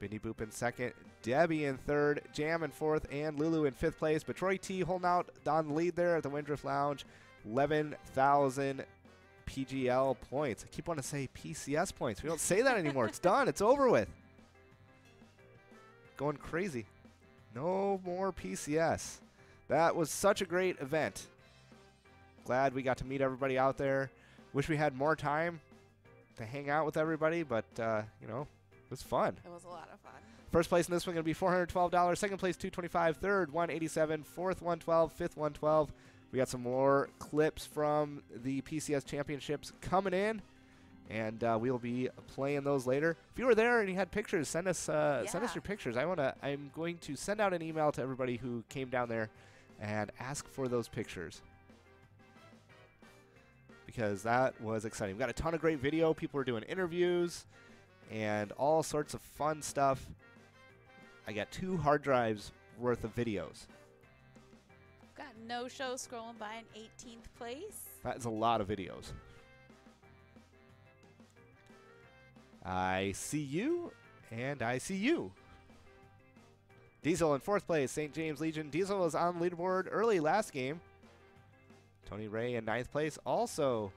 Bindi Boop in second. Debbie in third. Jam in fourth. And Lulu in fifth place. But Troy T holding out on the lead there at the Windruff Lounge. 11,000 PGL points. I keep wanting to say PCS points. We don't say that anymore. It's done. It's over with. Going crazy. No more PCS. That was such a great event. Glad we got to meet everybody out there. Wish we had more time to hang out with everybody, but uh, you know, it was fun. It was a lot of fun. First place in this one going to be $412. Second place 225. Third 187. Fourth 112. Fifth 112. We got some more clips from the PCS championships coming in, and uh, we'll be playing those later. If you were there and you had pictures, send us uh, send us your pictures. I wanna. I'm going to send out an email to everybody who came down there, and ask for those pictures because that was exciting. We got a ton of great video. People were doing interviews and all sorts of fun stuff. I got two hard drives worth of videos. Got no show scrolling by in 18th place. That is a lot of videos. I see you, and I see you. Diesel in fourth place, St. James Legion. Diesel was on the leaderboard early last game. Tony Ray in ninth place, also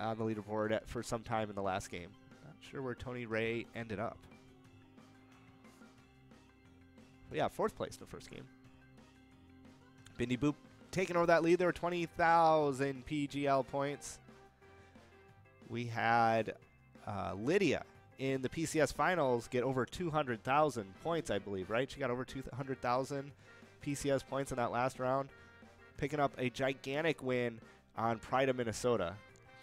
on the leaderboard at, for some time in the last game. Not sure where Tony Ray ended up. Yeah, fourth place the first game. Bindi Boop taking over that lead. There were 20,000 PGL points. We had uh, Lydia in the PCS finals get over 200,000 points, I believe, right? She got over 200,000 PCS points in that last round, picking up a gigantic win on Pride of Minnesota.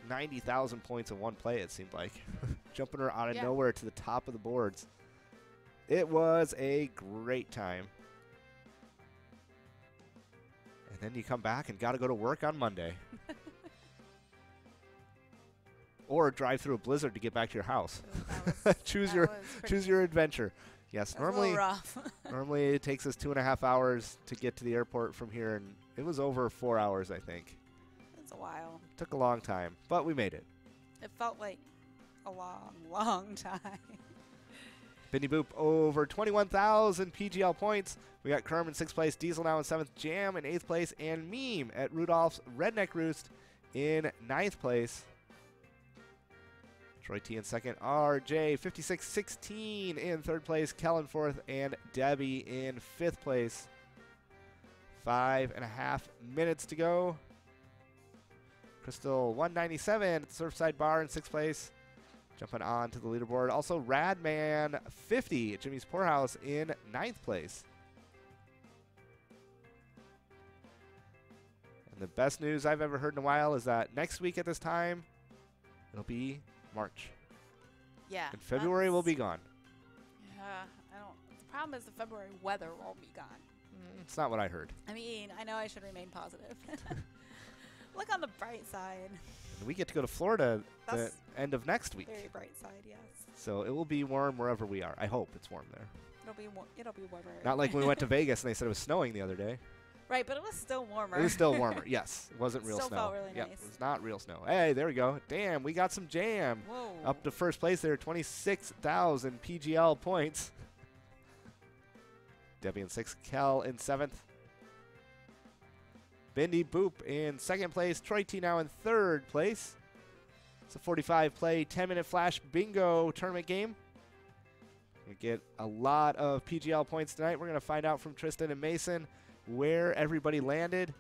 90,000 points in one play, it seemed like. Jumping her out of Yeah. nowhere to the top of the boards. It was a great time. And then you come back and got to go to work on Monday. or drive through a blizzard to get back to your house. Oh, was, choose your choose your adventure. Yes, that was a little normally normally it takes us two and a half hours to get to the airport from here, and it was over four hours. I think it's a while. took a long time, but we made it. It felt like a long, long time. Bindi Boop over 21,000 PGL points. We got Kerm in sixth place, Diesel now in seventh, Jam in eighth place, and Meme at Rudolph's Redneck Roost in ninth place. Troy T in second, RJ 56-16 in third place, Kellen fourth, and Debbie in fifth place. Five and a half minutes to go. Crystal 197 at Surfside Bar in sixth place. Jumping on to the leaderboard. Also, Radman 50 Jimmy's Poorhouse in ninth place. And the best news I've ever heard in a while is that next week at this time, it'll be March. Yeah. And February will be gone. Yeah, I don't. The problem is the February weather won't be gone. Mm, it's not what I heard. I mean, I know I should remain positive. Look on the bright side. And we get to go to Florida the end of next week. very bright side, yes. So it will be warm wherever we are. I hope it's warm there. It'll be wa- it'll be warmer. Not like when we went to Vegas and they said it was snowing the other day. right, but it was still warmer. It was still warmer. yes, it wasn't real Still snow. felt really Yep, nice. it was not real snow. Hey, there we go. Damn, we got some jam. Whoa. Up to first place there, 26,000 PGL points. Debbie in sixth, Kel in seventh. Bindi Boop in second place. Troy T now in third place. It's a 45 play, 10 minute flash bingo tournament game. We get a lot of PGL points tonight. We're going to find out from Tristan and Mason where everybody landed.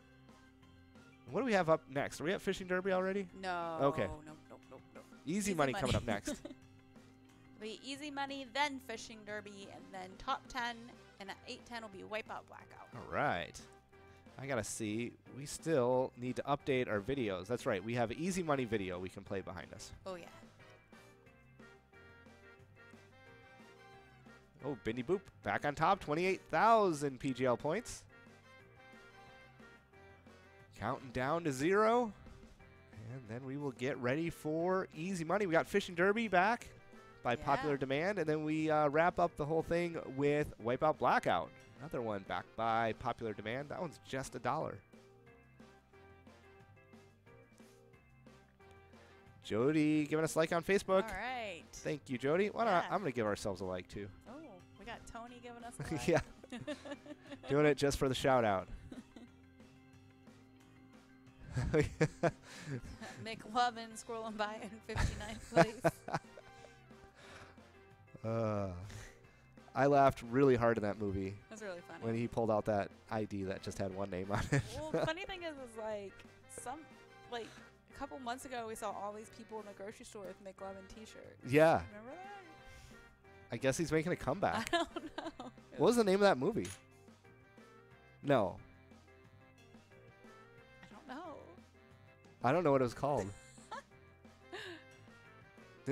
What do we have up next? Are we at Fishing Derby already? No. Okay. No. No. No. No. Easy, money, coming up next. Be easy money, then fishing derby, and then top ten, and at eight ten will be wipeout blackout. All right. I gotta see. We still need to update our videos. That's right. We have an easy money video we can play behind us. Oh yeah. Oh, Bindi Boop back on top. 28,000 PGL points. Counting down to zero. And then we will get ready for easy money. We got Fishing Derby back by Yeah. popular demand. And then we uh, wrap up the whole thing with Wipeout Blackout. Another one back by popular demand. That one's just a dollar. Jody giving us a like on Facebook. All right. Thank you, Jody. Why not? I'm going to give ourselves a like too. Oh, we got Tony giving us. A like. yeah, doing it just for the shout out. McLovin scrolling by in 59th place. uh, I laughed really hard in that movie That's really funny. when he pulled out that ID that just had one name on it. well, the funny thing is, is like some like a couple months ago we saw all these people in the grocery store with McLovin T-shirts. yeah, Remember that? I guess he's making a comeback. I don't know. What was the name of that movie? No, I don't know. I don't know what it was called.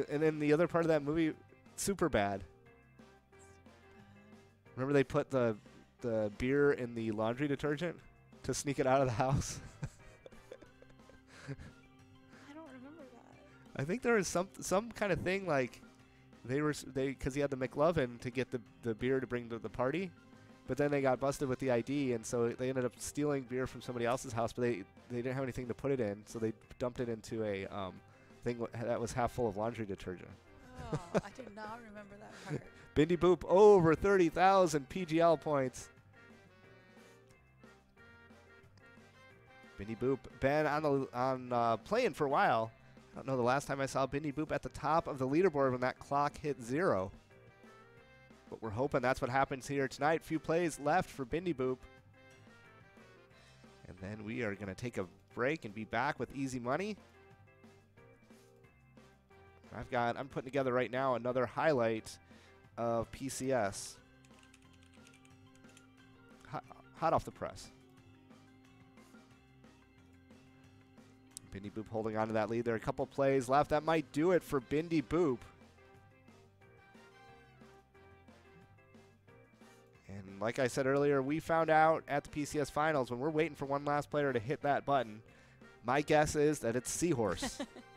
And then the other part of that movie, Superbad. Remember they put the the beer in the laundry detergent to sneak it out of the house. I don't remember that. I think there was some some kind of thing like they were they because he had the McLovin to get the the beer to bring to the party, but then they got busted with the ID and so they ended up stealing beer from somebody else's house, but they they didn't have anything to put it in, so they dumped it into a um thing that was half full of laundry detergent. Oh, I do not remember that part. Bindi Boop over thirty thousand PGL points. Bindy Boop been on the on uh, playing for a while. I don't know the last time I saw Bindy Boop at the top of the leaderboard when that clock hit zero. But we're hoping that's what happens here tonight. Few plays left for Bindy Boop. And then we are going to take a break and be back with easy money. I've got I'm putting together right now another highlight of PCS. Hot, off the press. Bindi Boop holding on to that lead. There are a couple plays left. That might do it for Bindi Boop. And like I said earlier, we found out at the PCS finals when we're waiting for one last player to hit that button. My guess is that it's Seahorse.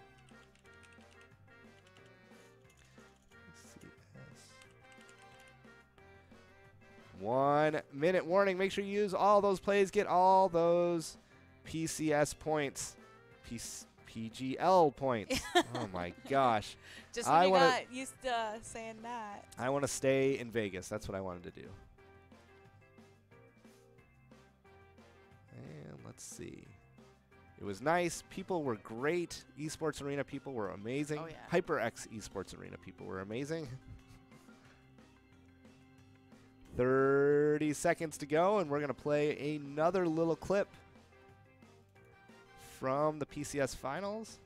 One minute warning. Make sure you use all those plays. Get all those PCS points. PC- PGL points. oh my gosh. Just I when you wanna- got used to saying that. I want to stay in Vegas. That's what I wanted to do. And let's see. It was nice. People were great. Esports Arena people were amazing. Oh, yeah. HyperX Esports Arena people were amazing. 30 seconds to go, and we're going to play another little clip from the PCS finals.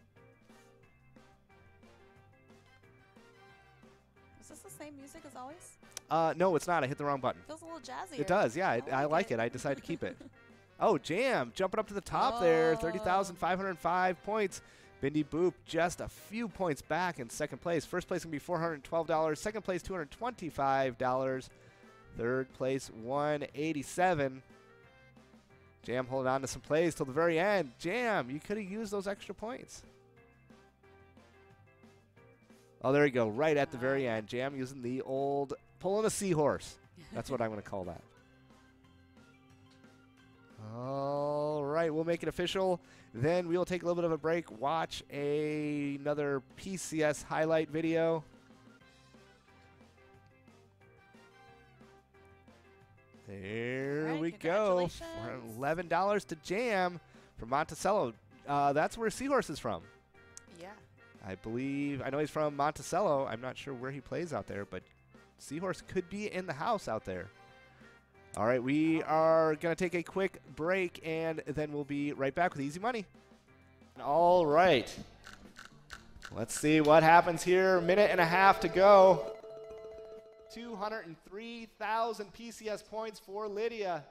Is this the same music as always? Uh, no, it's not. I hit the wrong button. Feels a little jazzy. It does, yeah. I I, I like like it. it. I decided to keep it. Oh, Jam jumping up to the top there, Oh. 30,505 points. Bindi Boop just a few points back in second place. First place going to be $412. Second place, $225. Third place, 187 Jam holding on to some plays till the very end. Jam, you could have used those extra points. Oh, there you go. Right at the very end. Jam using the old pulling a seahorse. That's what I'm going to call that. All right, we'll make it official. Then we will take a little bit of a break, watch a, another PCS highlight video. There right, we go. congratulations. Eleven dollars to Jam from Monticello. Uh, that's where Seahorse is from. Yeah. I believe. I know he's from Monticello. I'm not sure where he plays out there, but Seahorse could be in the house out there. All right, we are going to take a quick break and then we'll be right back with Easy Money. All right. Let's see what happens here. Minute and a half to go. 203,000 PCS points for Lydia.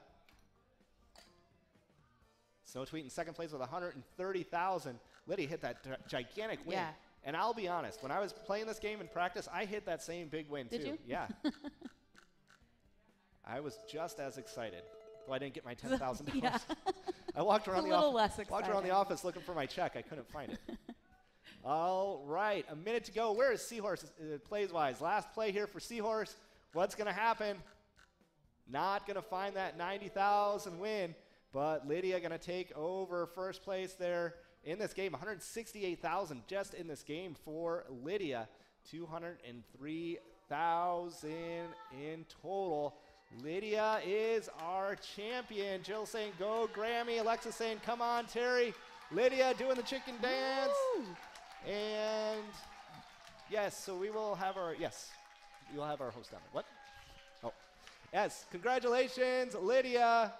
Snow Tweet in second place with 130,000. Lydia hit that gigantic win. Yeah. And I'll be honest, when I was playing this game in practice, I hit that same big win Did too. you? Yeah. I was just as excited, though I didn't get my ten thousand dollars. Yeah. I walked around a the little office. less Walked around the office looking for my check. I couldn't find it. All right, a minute to go. Where is Seahorse uh, plays wise? Last play here for Seahorse. What's going to happen? Not going to find that 90,000 win, but Lydia going to take over first place there in this game. 168,000 just in this game for Lydia. 203,000 in total. Lydia is our champion. Jill saying, go Grammy. Alexa saying, come on, Terry. Lydia doing the chicken dance. And yes, so we will have our, yes, we will have our host down there. What? Oh, yes, congratulations, Lydia.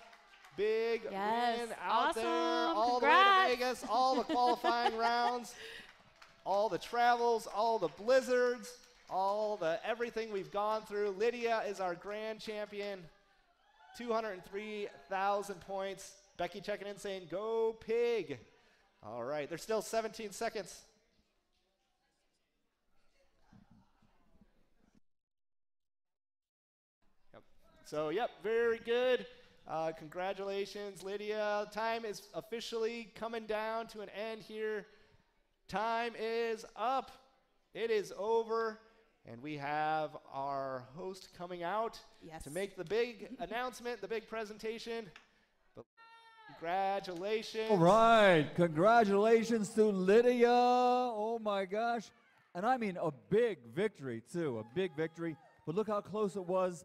Big Yes, win out there, all Congrats. the way to Vegas, all the qualifying rounds, all the travels, all the blizzards, all the everything we've gone through. Lydia is our grand champion. 203,000 points. Becky checking in saying, Go pig. All right, there's still 17 seconds. Yep. So, yep, very good. Uh, congratulations, Lydia. Time is officially coming down to an end here. Time is up. It is over. And we have our host coming out Yes. to make the big announcement, the big presentation. But congratulations. All right. Congratulations to Lydia. Oh my gosh. And I mean a big victory, too. A big victory. But look how close it was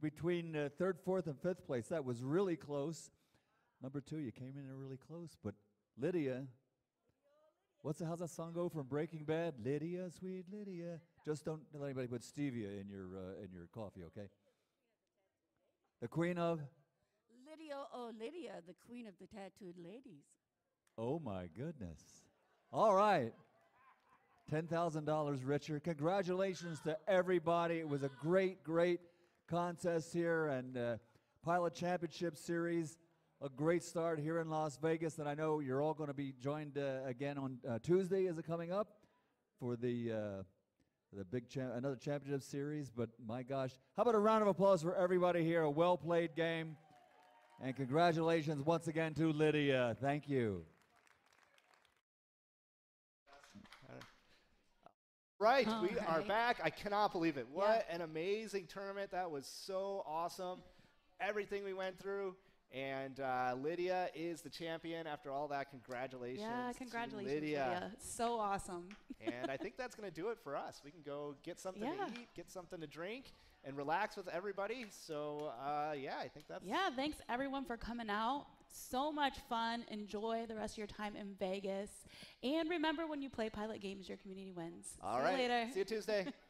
between uh, third, fourth, and fifth place. That was really close. Number two, you came in really close. But Lydia, what's the, how's that song go from Breaking Bad? Lydia, sweet Lydia. Just don't let anybody put stevia in your uh, in your coffee, okay? The queen of. Lydia, oh Lydia, the queen of the tattooed ladies. Oh my goodness. All right. $10,000 richer. Congratulations to everybody. It was a great, great contest here and uh, Pilot Championship Series. A great start here in Las Vegas. And I know you're all going to be joined uh, again on uh, Tuesday. Is it coming up for the uh, the big cha- another championship series? But my gosh, how about a round of applause for everybody here? A well played game. And congratulations once again to Lydia. Thank you. Right, All we are back. I cannot believe it. What an amazing tournament. That was so awesome. Everything we went through. And uh, Lydia is the champion after all that. Congratulations. Yeah, congratulations, Lydia. Lydia. So awesome. and I think that's going to do it for us. We can go get something Yeah. to eat, get something to drink, and relax with everybody. So, uh, yeah, I think that's. Yeah, thanks everyone for coming out. So much fun. Enjoy the rest of your time in Vegas. And remember when you play pilot games, your community wins. All See right. you later. See you Tuesday.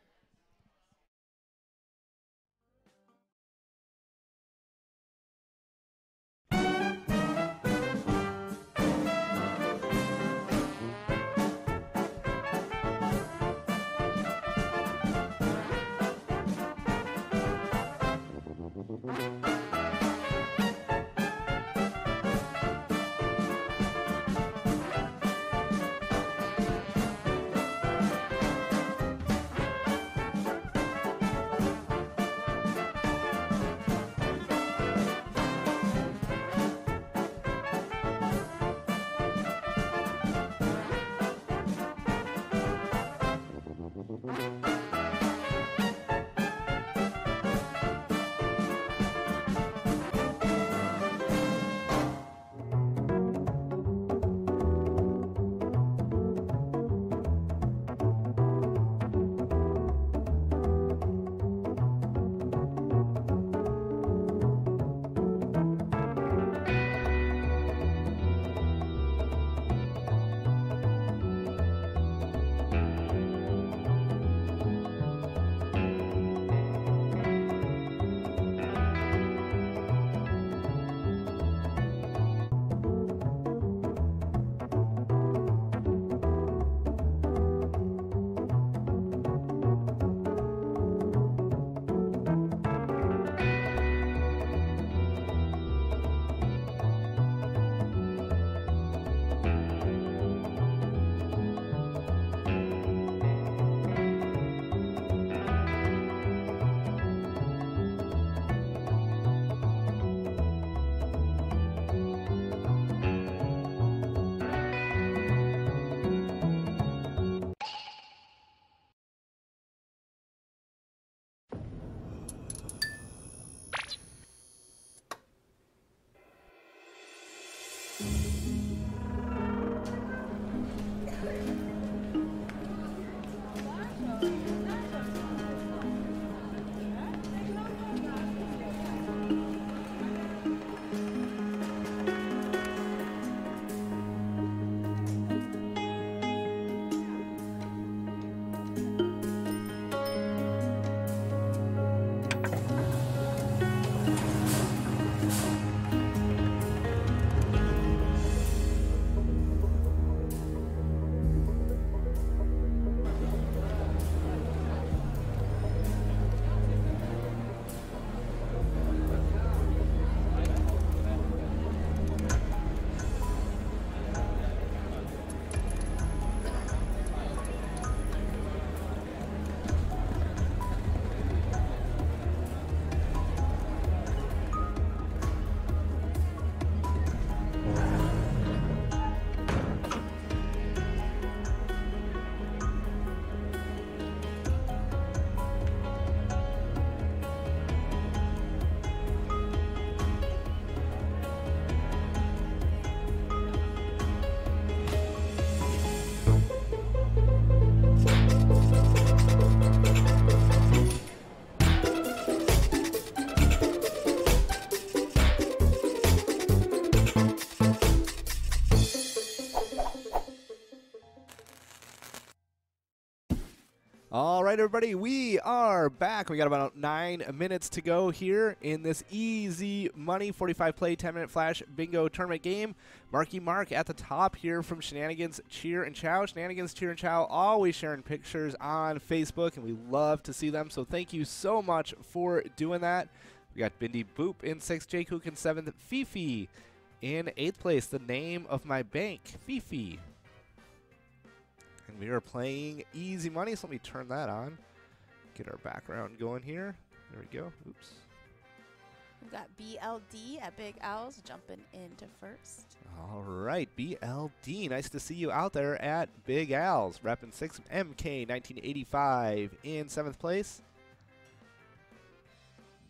right, everybody, we are back. We got about nine minutes to go here in this easy money 45 play 10 minute flash bingo tournament game. Marky Mark at the top here from Shenanigans Cheer and Chow. Shenanigans Cheer and Chow always sharing pictures on Facebook, and we love to see them. So thank you so much for doing that. We got Bindi Boop in sixth, Jake Hook in seventh, Fifi in eighth place. The name of my bank, Fifi. We are playing easy money, so let me turn that on. Get our background going here. There we go. Oops. We've got BLD at Big Owls jumping into first. All right, BLD. Nice to see you out there at Big Al's. Repping 6 MK 1985 in seventh place.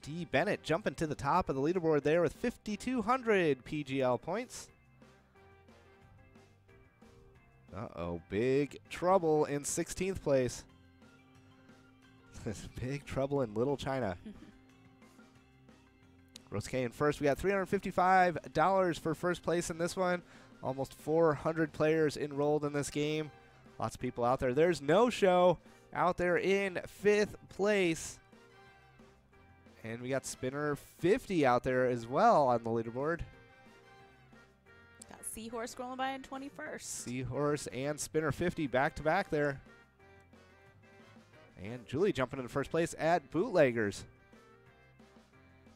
D. Bennett jumping to the top of the leaderboard there with 5,200 PGL points. Uh oh, big trouble in 16th place. big trouble in Little China. Rose K in first. We got $355 for first place in this one. Almost 400 players enrolled in this game. Lots of people out there. There's no show out there in fifth place. And we got Spinner 50 out there as well on the leaderboard. Seahorse scrolling by in 21st. Seahorse and Spinner 50 back to back there. And Julie jumping into first place at Bootleggers.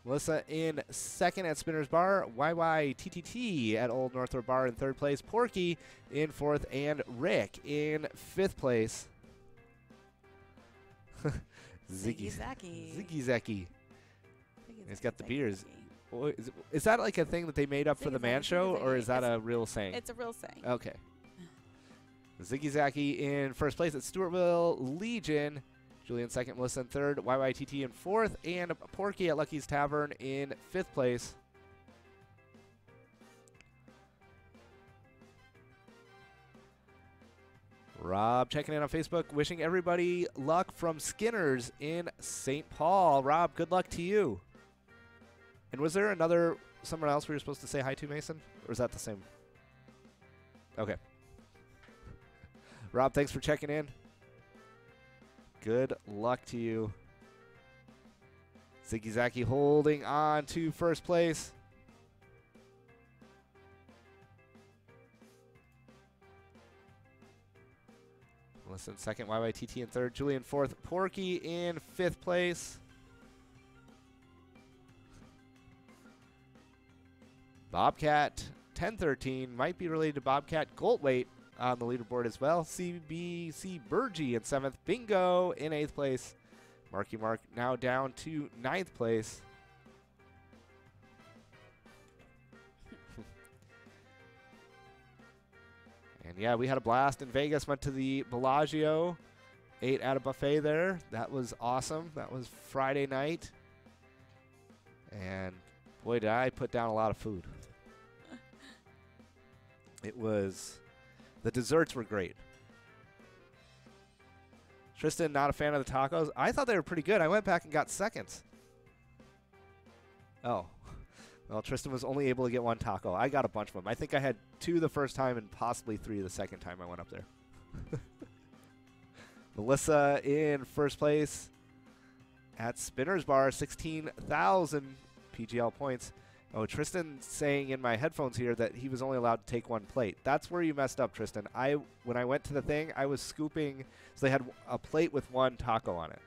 Melissa in second at Spinner's Bar. YYTTT at Old Northrop Bar in third place. Porky in fourth. And Rick in fifth place. Ziggy Ziggy Zacky. Ziggy Zacky. He's got the beers. Is, is that like a thing that they made up for the man show, or is that a real saying? It's a real saying. Okay. Ziggy Zacky in first place at Stewartville Legion. Julian second, Melissa in third, YYTT in fourth, and Porky at Lucky's Tavern in fifth place. Rob checking in on Facebook, wishing everybody luck from Skinner's in St. Paul. Rob, good luck to you. And was there another someone else we were supposed to say hi to, Mason? Or is that the same? Okay. Rob, thanks for checking in. Good luck to you. Ziggy Zacky holding on to first place. Listen, second, YYTT in third, Julian fourth, Porky in fifth place. Bobcat 1013 might be related to Bobcat Goldthwait on the leaderboard as well. CBC Burgee in seventh, Bingo in eighth place. Marky Mark now down to ninth place. and yeah, we had a blast in Vegas. Went to the Bellagio, ate at a buffet there. That was awesome. That was Friday night. And boy, did I put down a lot of food. It was, the desserts were great. Tristan, not a fan of the tacos. I thought they were pretty good. I went back and got seconds. Oh. Well, Tristan was only able to get one taco. I got a bunch of them. I think I had two the first time and possibly three the second time I went up there. Melissa in first place at Spinner's Bar, 16,000 PGL points. Oh, Tristan saying in my headphones here that he was only allowed to take one plate. That's where you messed up, Tristan. I when I went to the thing, I was scooping, so they had a plate with one taco on it.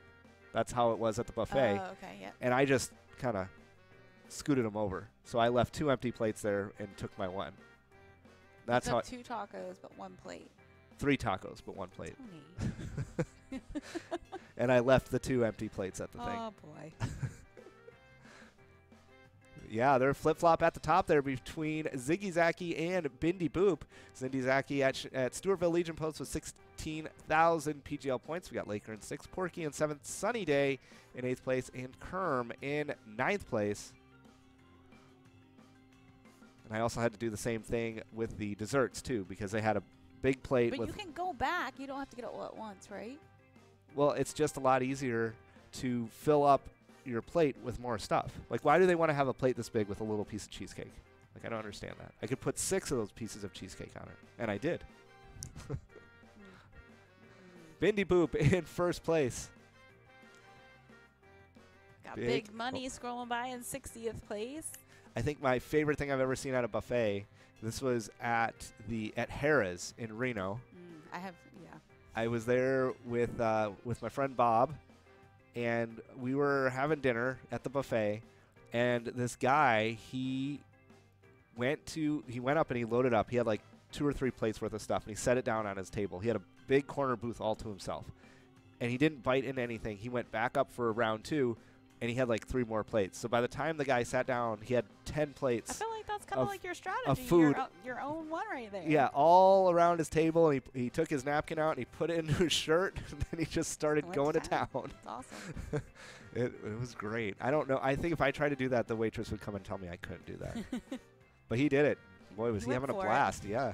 That's how it was at the buffet, Oh, okay, yeah. and I just kind of scooted them over. So I left two empty plates there and took my one. That's how two tacos, but one plate. three tacos, but one plate, and I left the two empty plates at the thing. Oh boy. Yeah, they're flip flop at the top there between Ziggy Zacky and Bindi Boop. Ziggy Zacky at, at Stewartville Legion Post with 16,000 PGL points. We got Laker in sixth, Porky in seventh, Sunny Day in eighth place, and Kerm in ninth place. And I also had to do the same thing with the desserts too because they had a big plate But you can go back. You don't have to get it all at once, right? well, it's just a lot easier to fill up your plate with more stuff. Like, why do they want to have a plate this big with a little piece of cheesecake? Like, I don't understand that. I could put six of those pieces of cheesecake on it, and I did. Bindi Boop in first place. Got Big- big, money scrolling by in 60th place. I think my favorite thing I've ever seen at a buffet. This was at the at Harrah's in Reno. Mm, I have, yeah. I was there with uh, with my friend Bob, and we were having dinner at the buffet. And this guy, he went to he went up and he loaded up. He had like two or three plates worth of stuff, and he set it down on his table. He had a big corner booth all to himself, and he didn't bite into anything. He went back up for a round two, and he had like three more plates. So by the time the guy sat down, he had ten plates. I feel like that's kind of- like your strategy. Of food. Your, your own one right there. Yeah, all around his table, and he, he took his napkin out and he put it into his shirt, and then he just started Went going to to town. town. It's awesome. It, it was great. I don't know. I think if I tried to do that, the waitress would come and tell me I couldn't do that. but he did it. Boy, was He he having a for it. blast. Yeah.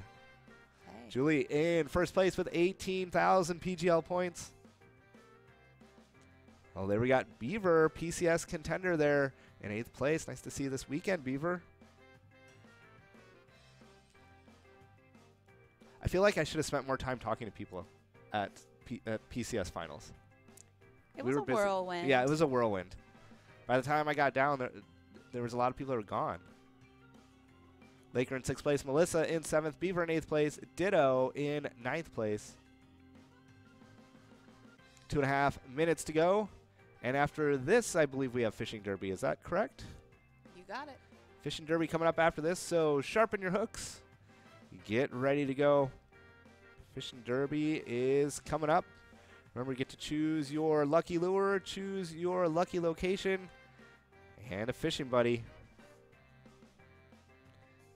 Hey. Julie in first place with 18,000 PGL points. Oh, there we got Beaver, PCS contender there in eighth place. Nice to see you this weekend, Beaver. I feel like I should have spent more time talking to people at, P- at PCS finals. It we was a busy. whirlwind. Yeah, it was a whirlwind. By the time I got down there, there was a lot of people that were gone. Laker in sixth place, Melissa in seventh, Beaver in eighth place, Ditto in ninth place. Two and a half minutes to go. And after this, I believe we have Fishing Derby. Is that correct? You got it. Fishing Derby coming up after this, so sharpen your hooks. Get ready to go. Fishing Derby is coming up. Remember, you get to choose your lucky lure, choose your lucky location, and a fishing buddy.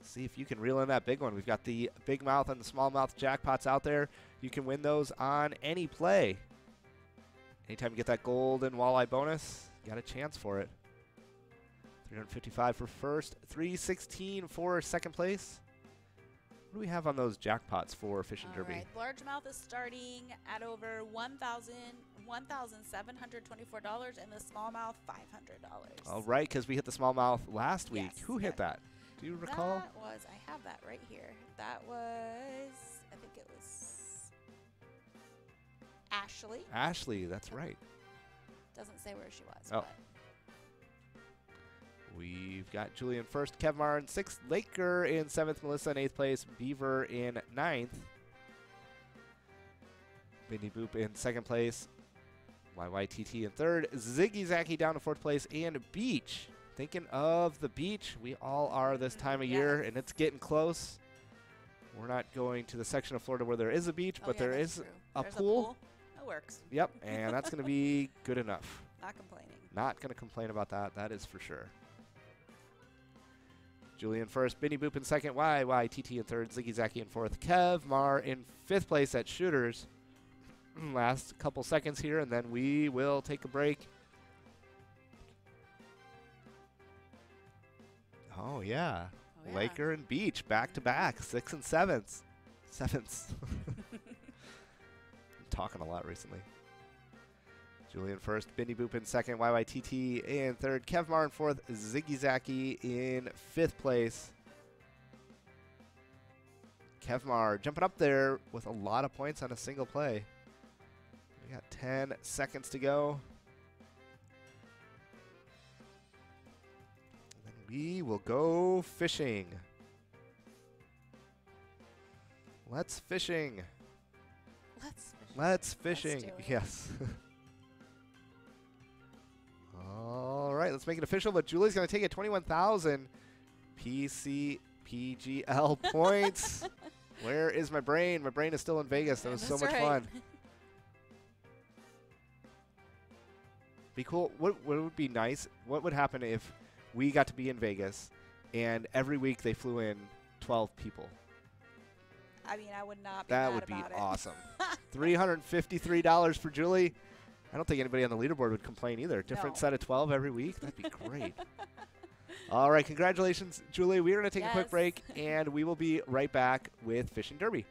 See if you can reel in that big one. We've got the big mouth and the small mouth jackpots out there. You can win those on any play. Anytime you get that golden walleye bonus, you got a chance for it. 355 for first, 316 for second place. What do we have on those jackpots for Fishing All Derby? right. Largemouth is starting at over $1,000 $1,724 and the smallmouth $500. All right, because we hit the smallmouth last week. Yes, Who hit that? Do you recall? That was, I have that right here. That was, Ashley. Ashley, that's right. Doesn't say where she was. Oh. but We've got Julian first, Kevmar in sixth, Laker in seventh, Melissa in eighth place, Beaver in ninth, Bindi Boop in second place, YYTT in third, Ziggy Zacky down to fourth place, and Beach. Thinking of the beach, we all are this mm-hmm. time of year, and it's getting close. We're not going to the section of Florida where there is a beach, Oh, but yeah, there is true. a pool. It works. Yep, and that's going to be good enough. Not complaining. Not going to complain about that. That is for sure. Julian first, Binny Boop in second, YYTT in third, Ziggy Zacky in fourth, Kev Mar in fifth place at Shooters. Last couple seconds here, and then we will take a break. Oh, yeah. Oh, yeah. Laker and Beach back to back, six and sevens. Sevens. Talking a lot recently. Julian first, Bindy Boop in second, YYTT in third, Kevmar in fourth, Ziggy Zacky in fifth place. Kevmar jumping up there with a lot of points on a single play. We got 10 seconds to go. And then we will go fishing. Let's fishing. Let's. Let's fishing. it. yes. All right, let's make it official. But Julie's going to take it 21,000 PC PGL points. Where is my brain? My brain is still in Vegas. That was so much right. fun. Be cool. What, what would be nice? What would happen if we got to be in Vegas and every week they flew in 12 people? I mean, I would not be That would be it. awesome. $353 for Julie. I don't think anybody on the leaderboard would complain either. Different No. set of 12 every week. That'd be great. All right. Congratulations, Julie. We are going to take a quick break and we will be right back with Fishing Derby.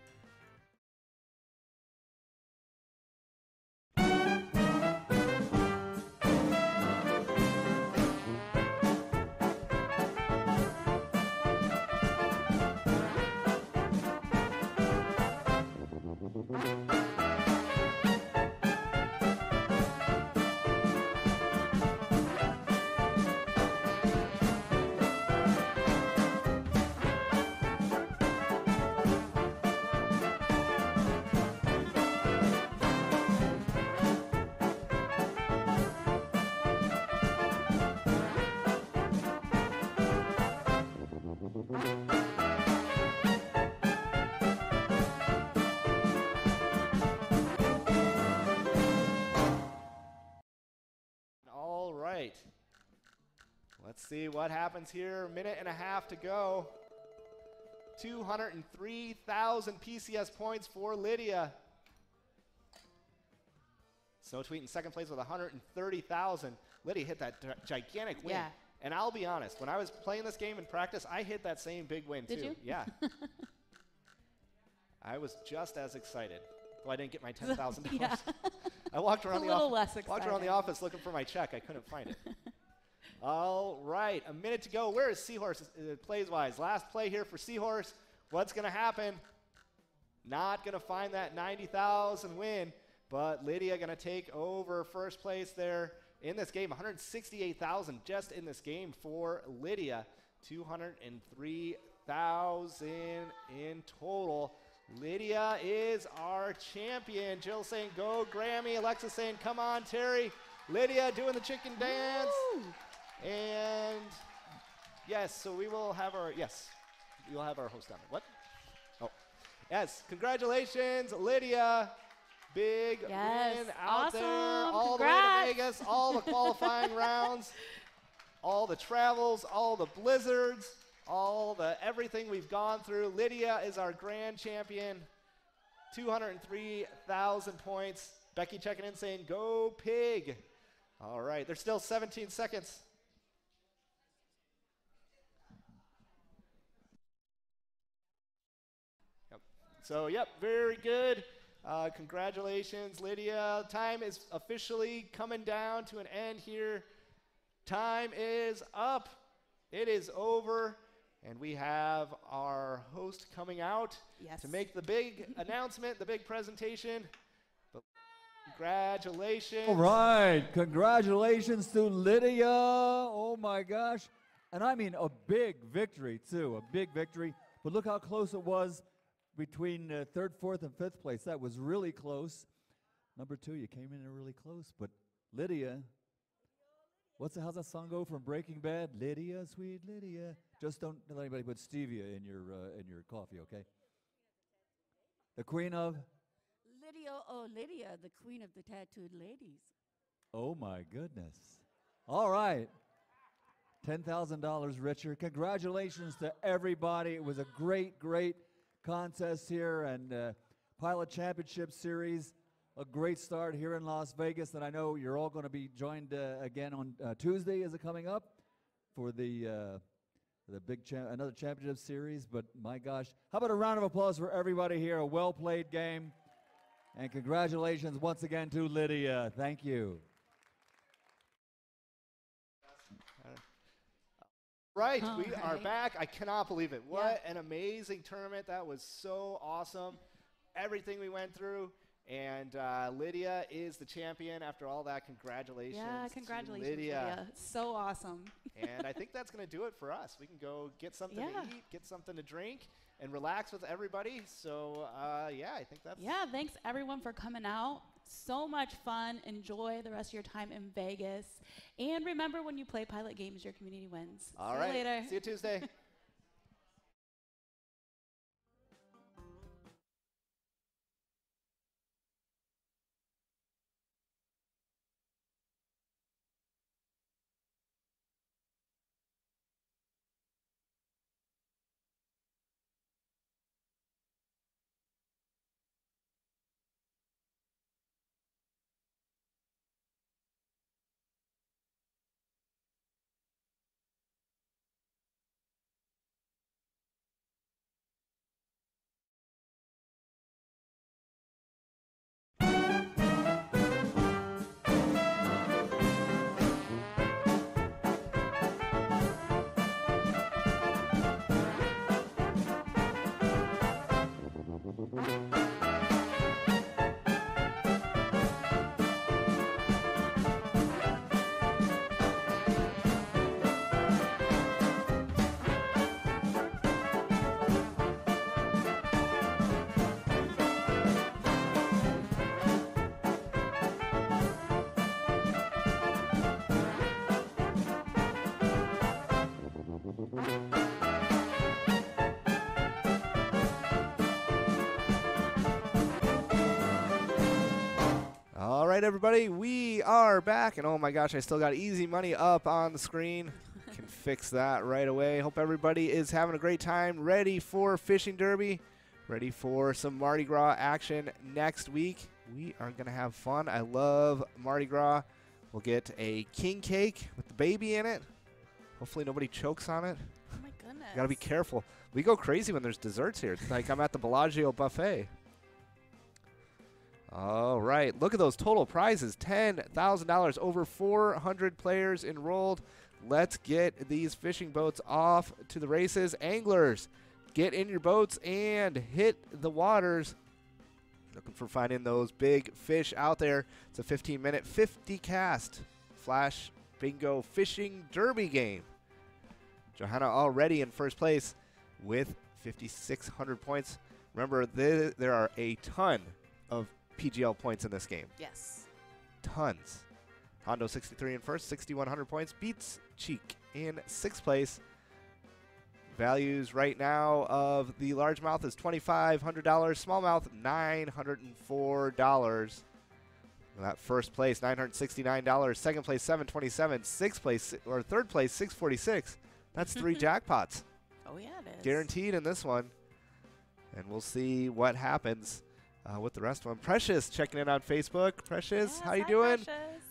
All right. Let's see what happens here. Minute and a half to go. 203,000 PCS points for Lydia. Snow Tweet in second place with 130,000. Lydia hit that gigantic win. Yeah. And I'll be honest, when I was playing this game in practice, I hit that same big win Did too. you? Yeah. I was just as excited. Though I didn't get my $10,000. Yeah. I walked around a the office. Walked around the office looking for my check. I couldn't find it. All right, a minute to go. Where is Seahorse uh, plays wise? Last play here for Seahorse. What's going to happen? Not going to find that 90,000 win, but Lydia going to take over first place there in this game. 168,000 just in this game for Lydia. 203,000 in total. Lydia is our champion. Jill saying, go Grammy. Alexa saying, come on, Terry. Lydia doing the chicken dance. And yes, so we will have our, yes, we will have our host on. What? Oh, yes, congratulations, Lydia. Big Yes, win out there, all congrats. the way to Vegas, all the qualifying rounds, all the travels, all the blizzards, all the everything we've gone through. Lydia is our grand champion. 203,000 points. Becky checking in saying, Go Pig. All right, there's still 17 seconds. Yep. So, yep, very good. Uh, congratulations, Lydia. Time is officially coming down to an end here. Time is up. It is over. And we have our host coming out Yes. to make the big announcement, the big presentation. But congratulations. All right. Congratulations to Lydia. Oh my gosh. And I mean a big victory, too. A big victory. But look how close it was between uh, third, fourth, and fifth place. That was really close. Number two, you came in really close. But Lydia, what's the, how's that song go from Breaking Bad? Lydia, sweet Lydia. Just don't let anybody put stevia in your uh, in your coffee, okay? The queen of. Lydia, oh, Lydia, the queen of the tattooed ladies. Oh my goodness. All right. $10,000 richer. Congratulations to everybody. It was a great, great contest here and uh, Pilot Championship Series. A great start here in Las Vegas, and I know you're all going to be joined uh, again on uh, Tuesday. Is it coming up for the uh, the big cha- another championship series? But my gosh, how about a round of applause for everybody here? A well played game, and congratulations once again to Lydia. Thank you. Right, All we are back. I cannot believe it. What an amazing tournament. That was so awesome. Everything we went through. And uh, Lydia is the champion after all that. Congratulations. Yeah, congratulations, Lydia. Lydia. So awesome. and I think that's going to do it for us. We can go get something Yeah. to eat, get something to drink, and relax with everybody. So, uh, yeah, I think that's. Yeah, thanks everyone for coming out. So much fun. Enjoy the rest of your time in Vegas. And remember when you play pilot games, your community wins. All See right. you later. See you Tuesday. everybody, we are back, and oh my gosh, I still got easy money up on the screen. Can fix that right away. Hope everybody is having a great time. Ready for Fishing Derby, ready for some Mardi Gras action next week. We are gonna have fun. I love Mardi Gras. We'll get a king cake with the baby in it. Hopefully nobody chokes on it. Oh my goodness. Gotta be careful. We go crazy when there's desserts here. It's like I'm at the Bellagio buffet. All right, look at those total prizes $10,000, over 400 players enrolled. Let's get these fishing boats off to the races. Anglers, get in your boats and hit the waters. Looking for finding those big fish out there. It's a 15 minute, 50 cast flash bingo fishing derby game. Johanna already in first place with 5,600 points. Remember, th- there are a ton of PGL points in this game. Yes. Tons. Hondo 63 in first, 6,100 points. Beats Cheek in sixth place. Values right now of the largemouth is $2,500. Smallmouth, $904. That first place, $969. Second place, 727 Sixth place, or third place, 646 That's three jackpots Oh yeah, it is. guaranteed in this one. And we'll see what happens uh, with the rest of them. Precious checking in on Facebook. Precious, Yes, how you hi, doing? Precious.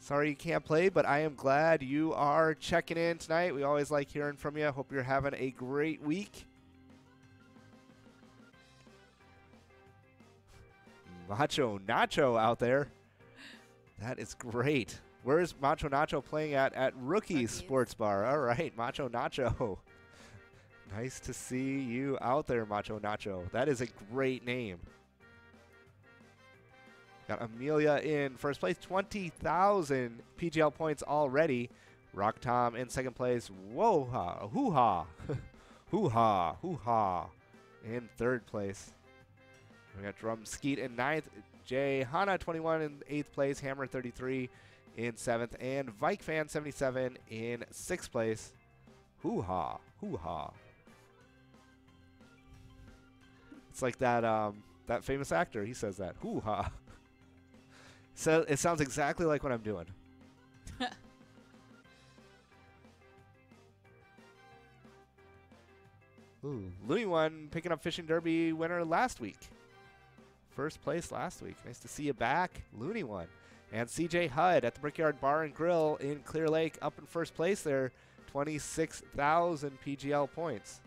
Sorry you can't play, but I am glad you are checking in tonight. We always like hearing from you. Hope you're having a great week. Macho Nacho out there. That is great. Where's Macho Nacho playing at? At Rookie Rookies. Sports Bar. All right, Macho Nacho. Nice to see you out there, Macho Nacho. That is a great name. Got Amelia in first place, 20,000 PGL points already. Rock Tom in second place. Whoa hoo ha, hoo ha, hoo ha. In third place. We got Drum Skeet in ninth. Jay Hana 21 in eighth place. Hammer 33 in seventh. And Vike Fan 77 in sixth place. Hoo ha, hoo ha. It's like that um, that famous actor. He says that. Hoo ha. So it sounds exactly like what I'm doing. Ooh, Louis won picking up fishing derby winner last week. First place last week. Nice to see you back, Looney one. And CJ Hud at the Brickyard Bar and Grill in Clear Lake up in first place there, 26,000 PGL points.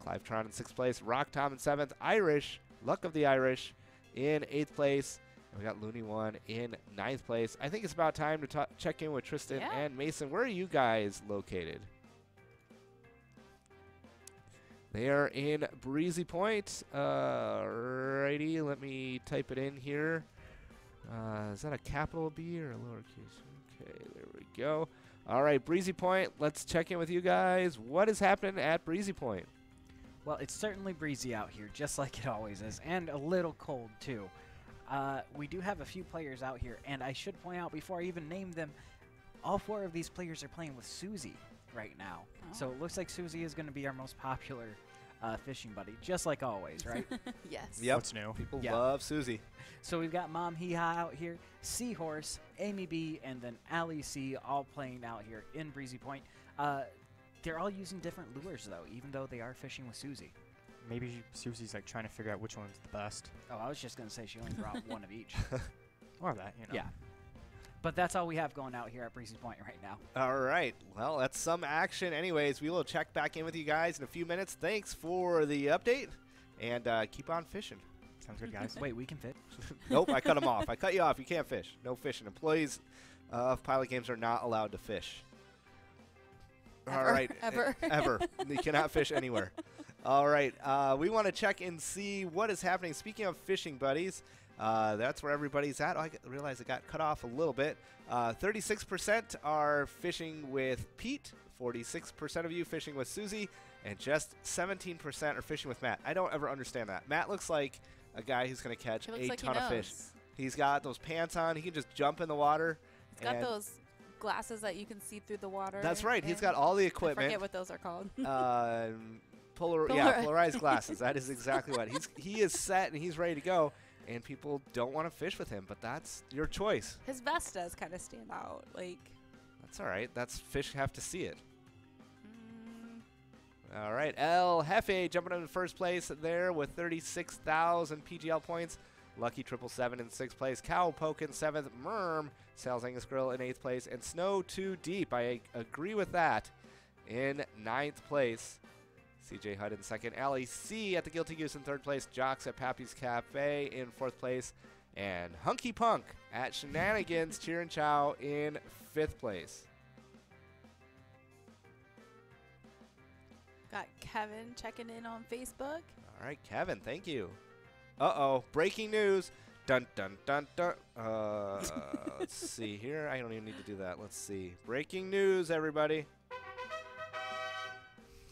Clive Tron in sixth place, Rock Tom in seventh, Irish, Luck of the Irish in eighth place. And we got Looney one in ninth place. I think it's about time to check in with Tristan Yeah. and Mason. Where are you guys located? They are in Breezy Point. Uh, righty, let me type it in here. Uh, is that a capital B or a lowercase? Okay, there we go. All right, Breezy Point. Let's check in with you guys. What is happening at Breezy Point? Well, it's certainly breezy out here, just like it always is, and a little cold too. Uh, we do have a few players out here, and I should point out before I even name them, all four of these players are playing with Susie right now. So Oh. it looks like Susie is going to be our most popular uh, fishing buddy, just like always, right? yes. Yep. What's new? People Yeah. love Susie. so we've got Mom Hee Ha out here, Seahorse, Amy B, and then Ali C all playing out here in Breezy Point. Uh, they're all using different lures though, even though they are fishing with Susie. Maybe Susie's like trying to figure out which one's the best. Oh, I was just gonna say she only brought one of each. Or that, you know. Yeah. But that's all we have going out here at Breezy Point right now. All right. Well, that's some action. Anyways, we will check back in with you guys in a few minutes. Thanks for the update, and uh, keep on fishing. Sounds good, guys. Wait, we can fit. nope, I cut them off. I cut you off. You can't fish. No fishing. Employees of Pilot Games are not allowed to fish. All right. Ever. Ever. you cannot fish anywhere. All right. Uh, we want to check and see what is happening. Speaking of fishing buddies, uh, that's where everybody's at. Oh, I realize it got cut off a little bit. Uh, 36% are fishing with Pete, 46% of you fishing with Susie, and just 17% are fishing with Matt. I don't ever understand that. Matt looks like a guy who's going to catch a like ton of fish. He's got those pants on. He can just jump in the water. He's got those glasses that you can see through the water. That's right. He's got all the equipment. I forget what those are called. um, polar, yeah, Polarized. polarized glasses. That is exactly what he's. He is set and he's ready to go. and people don't want to fish with him. But that's your choice. His vest does kind of stand out. Like, That's all right. That's fish have to see it. mm, All right, El Jefe jumping into first place there with 36,000 PGL points. Lucky Triple Seven in sixth place. Cow Poke in seventh. Merm, Sales Angus Grill in eighth place. And Snow Too Deep, I agree with that, in ninth place. CJ Hudd in second. Allie C at the Guilty Goose in third place. Jocks at Pappy's Cafe in fourth place. And Hunky Punk at Shenanigans Cheer and Chow in fifth place. got Kevin checking in on Facebook. All right, Kevin, thank you. Uh oh, breaking news. Dun dun dun dun. Uh, let's see here. I don't even need to do that. Let's see. Breaking news, everybody.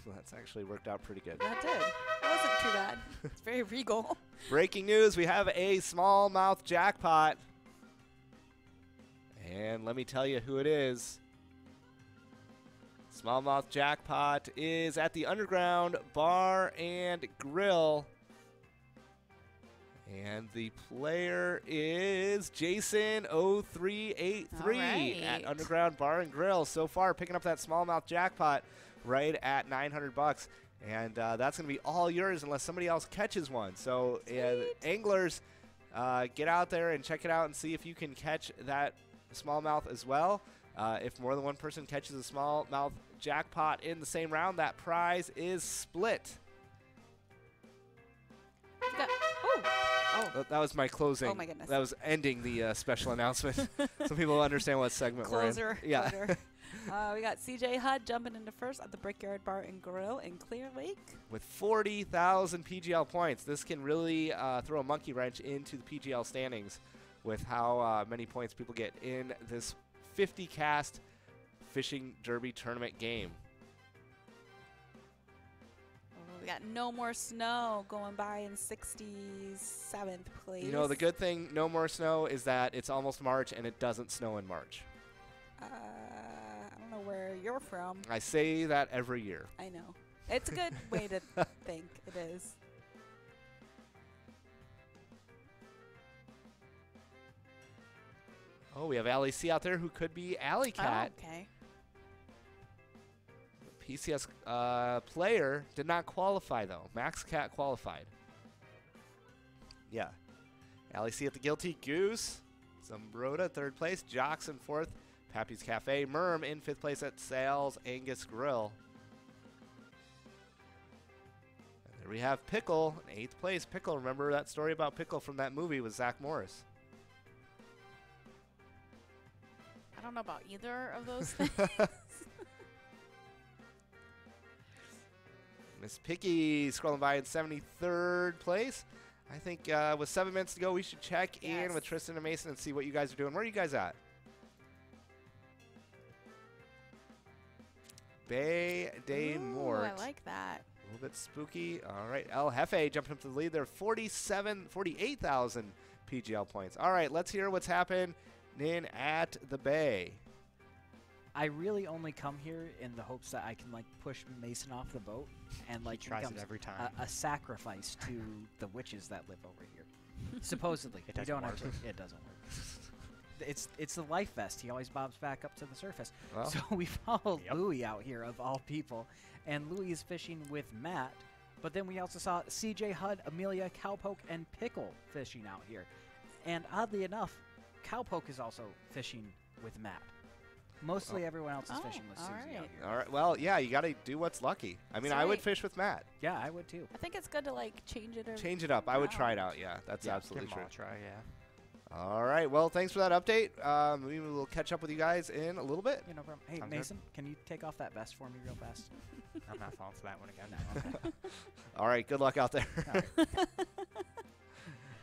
Well, that's actually worked out pretty good. That did. That wasn't too bad. It's very regal. Breaking news we have a smallmouth jackpot. And let me tell you who it is. Smallmouth jackpot is at the Underground Bar and Grill. And the player is Jason0383 at. Underground Bar and Grill. So far, picking up that smallmouth jackpot right at 900 bucks. And uh, that's going to be all yours unless somebody else catches one. So, uh, anglers, uh, get out there and check it out and see if you can catch that smallmouth as well. Uh, if more than one person catches a smallmouth jackpot in the same round, that prize is split. That, that was my closing. Oh my goodness. That was ending the uh, special announcement. so people understand what segment Closer. we're in. Yeah. closer. uh, we got CJ Hud jumping into first at the Brickyard Bar and Grill in Clear Lake. With 40,000 PGL points, this can really uh, throw a monkey wrench into the PGL standings with how uh, many points people get in this 50 cast fishing derby tournament game. We got no more snow going by in 67th place. You know, the good thing, no more snow, is that it's almost March and it doesn't snow in March. Uh, I don't know where you're from. I say that every year. I know. It's a good way to think. It is. Oh, we have Allie C out there who could be Alley Cat. Oh, okay. PCS uh, player did not qualify though. Max Cat qualified. Yeah. Allie C at the Guilty Goose. Zambroda third place. Jocks in fourth. Pappy's Cafe. Merm in fifth place at Sales Angus Grill. And there we have Pickle in eighth place. Pickle, remember that story about Pickle from that movie with Zach Morris? I don't know about either of those things. Miss Picky scrolling by in 73rd place. I think uh, with seven minutes to go, we should check in with Tristan and Mason and see what you guys are doing. Where are you guys at? Bay Ooh, Mort. I like that. A little bit spooky. All right, El Jefe jumping up to the lead there. 47, 48,000 PGL points. All right, let's hear what's happening at the Bay. I really only come here in the hopes that I can like push Mason off the boat and like he tries it every time. a, a sacrifice to the witches that live over here. Supposedly, It doesn't don't work. actually. It doesn't work. It's it's the life vest. He always bobs back up to the surface. Well, So we followed Yep. Louis out here of all people, and Louis is fishing with Matt. But then we also saw CJ Hud, Amelia, Cowpoke, and Pickle fishing out here. And oddly enough, Cowpoke is also fishing with Matt. Mostly everyone else is Oh, fishing with all Susie out right. here. all right. Well, yeah, you got to do what's lucky. I mean, That's I would fish with Matt. Yeah, I would too. I think it's good to like change it. Change it up. I would try it out. Yeah, that's Yeah, absolutely give 'em true. all a try, yeah. All right. Well, thanks for that update. Um, we will catch up with you guys in a little bit. You know, problem. Hey Sounds good. Mason, can you take off that vest for me real fast? I'm not falling for that one again. No, okay. All right. Good luck out there. All right.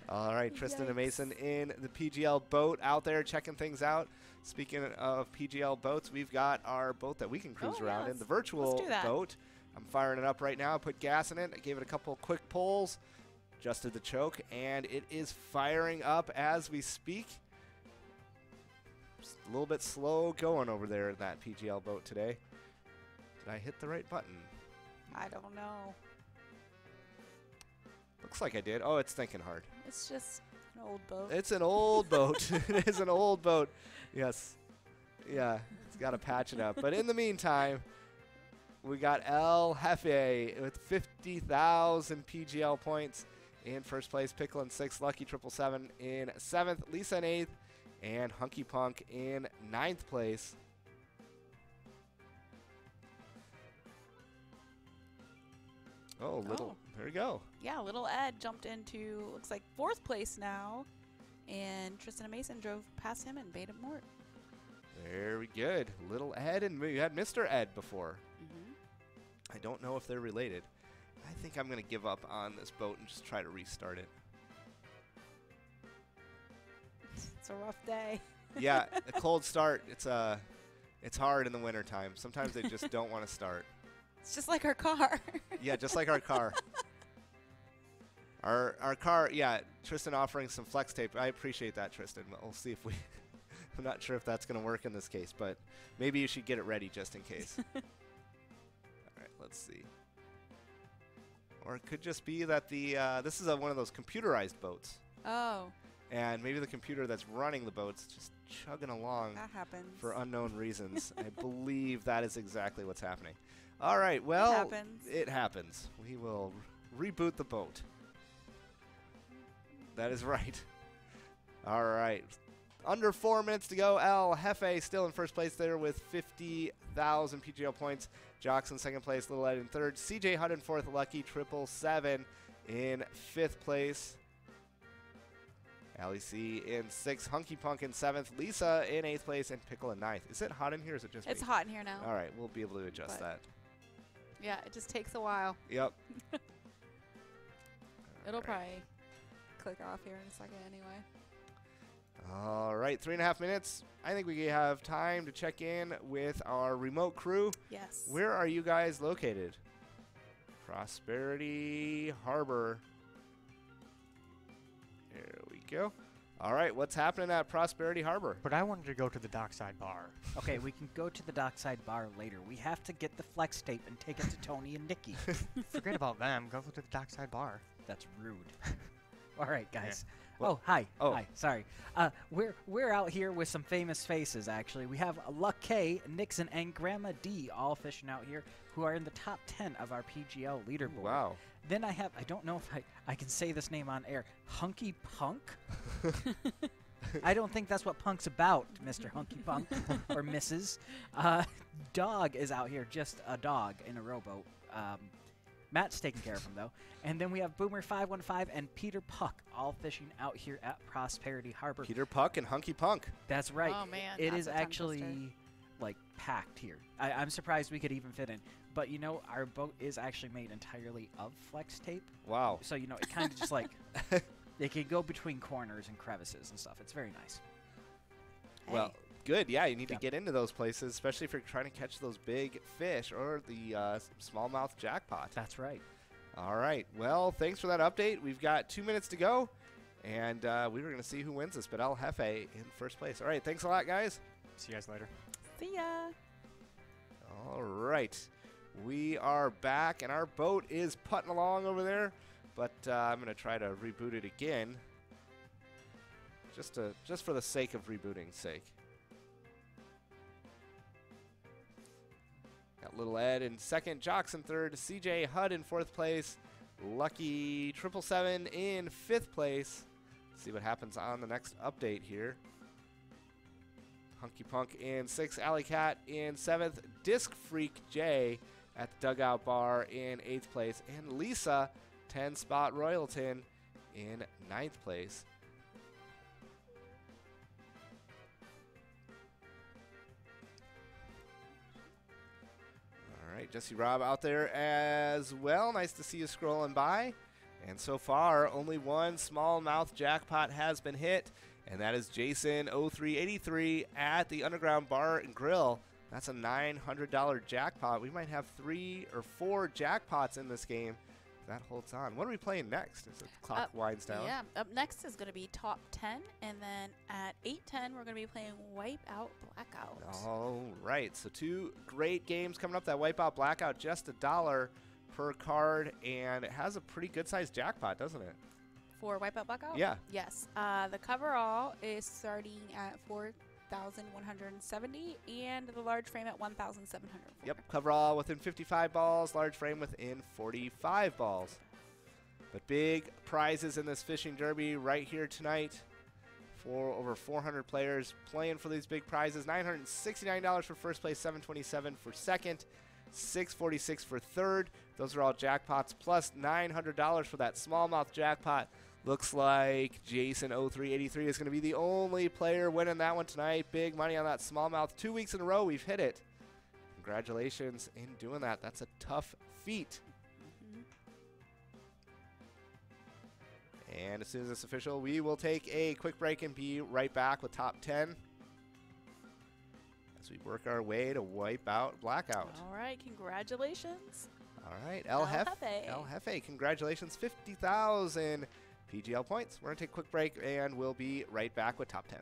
All right, Tristan and Mason in the PGL boat out there checking things out. Speaking of PGL boats, we've got our boat that we can cruise Oh, yeah, around in, the virtual boat. I'm firing it up right now. I put gas in it. I gave it a couple quick pulls, adjusted the choke, and it is firing up as we speak. Just a little bit slow going over there in that PGL boat today. Did I hit the right button? I don't know. Looks like I did. Oh, it's thinking hard. It's just an old boat. It's an old boat. it is an old boat. Yes. Yeah. It's got to patch it up. But in the meantime, we got El Jefe with 50,000 PGL points in first place. Pickle in sixth. Lucky Triple Seven in seventh. Lisa in eighth. And Hunky Punk in ninth place. Oh, little. Oh. There we go. yeah, little Ed jumped into looks like fourth place now, and Tristan and Mason drove past him and made him work. Very good. Little Ed and we had Mr. Ed before. Mm-hmm. I don't know if they're related. I think I'm going to give up on this boat and just try to restart it. It's a rough day. yeah, a cold start. It's uh, it's hard in the wintertime. Sometimes they just don't want to start. It's just like our car. Yeah, just like our car. Our our car, yeah. Tristan offering some flex tape. I appreciate that, Tristan. We'll see if we. I'm not sure if that's going to work in this case, but maybe you should get it ready just in case. All right, let's see. Or it could just be that the uh, this is a, one of those computerized boats, oh, and maybe the computer that's running the boat's just chugging along that happens. for unknown reasons. I believe that is exactly what's happening. All right, well, it happens. it happens. We will reboot the boat. That is right. All right. Under four minutes to go. El Jefe still in first place there with 50,000 PGL points. Jocks in second place. Little Ed in third. CJ Hutt in fourth. Lucky Triple Seven in fifth place. Ali C in sixth. Hunky Punk in seventh. Lisa in eighth place. And Pickle in ninth. Is it hot in here? Is it just it's me? hot in here now. All right, we'll be able to adjust But- that. Yeah, it just takes a while. Yep. It'll right. probably click off here in a second anyway. All right, three and a half minutes. I think we have time to check in with our remote crew. Yes. Where are you guys located? Prosperity Harbor. Here we go. All right, what's happening at Prosperity Harbor? But I wanted to go to the dockside bar. Okay, we can go to the dockside bar later. We have to get the flex tape and take it to Tony and Nikki. Forget about them. Go to the dockside bar. That's rude. All right, guys. Well- oh, hi. oh. Hi. Sorry. Uh, we're we're out here with some famous faces. Actually, we have Luck K, Nixon, and Grandma D all fishing out here, who are in the top ten of our PGL leaderboard. Wow. Then I have I don't know if I I can say this name on air. Hunky Punk. I don't think that's what punk's about, Mr. Hunky Punk or Mrs. Uh, dog is out here, just a dog in a rowboat. Um, Matt's taking care of him though. And then we have Boomer five one five and Peter Puck all fishing out here at Prosperity Harbor. Peter Puck and Hunky Punk. That's right. Oh man, It that's is actually like packed here. I, I'm surprised we could even fit in. But you know, our boat is actually made entirely of flex tape. Wow. So you know, it kind of just like it can go between corners and crevices and stuff. It's very nice. Well, Hey. Good. Yeah, you need Yep. to get into those places, especially if you're trying to catch those big fish or the uh, smallmouth jackpot. That's right. All right. Well, thanks for that update. We've got two minutes to go, and uh, we were going to see who wins this, but El Jefe in first place. All right. Thanks a lot, guys. See you guys later. See ya. All right. We are back, and our boat is putting along over there, but uh, I'm going to try to reboot it again, just to just for the sake of rebooting's sake. Little Ed in second, Jocks in third, CJ Hud in fourth place, Lucky Triple Seven in fifth place. See what happens on the next update here. Hunky Punk in sixth, Alley Cat in seventh, Disc Freak J at the Dugout Bar in eighth place, and Lisa, 10 spot Royalton in ninth place. All right, Jesse Rob out there as well. Nice to see you scrolling by. And so far, only one smallmouth jackpot has been hit, and that is Jason0383 at the Underground Bar and Grill. That's a $900 jackpot. We might have three or four jackpots in this game. That holds on. What are we playing next? As the clock Up- winds down. Yeah. Up next is going to be top 10, and then at 8:10 we're going to be playing Wipeout Blackout. All right. So two great games coming up. That Wipeout Blackout, just a dollar per card, and it has a pretty good sized jackpot, doesn't it? For Wipeout Blackout? Yeah. Yes. Uh, the coverall is starting at 4,170 and the large frame at 1,700. Yep, cover all within 55 balls, large frame within 45 balls. But big prizes in this fishing derby right here tonight. For over 400 players playing for these big prizes. $969 for first place, 727 for second, 646 for third. Those are all jackpots plus $900 for that smallmouth jackpot. Looks like Jason0383 is going to be the only player winning that one tonight. Big money on that smallmouth. Two weeks in a row, we've hit it. Congratulations in doing that. That's a tough feat. And as soon as it's official, we will take a quick break and be right back with top 10 as we work our way to wipe out Blackout. All right. Congratulations. All right, El El. Jefe. El Jefe, congratulations, 50,000 PGL points. We're going to take a quick break and we'll be right back with top 10.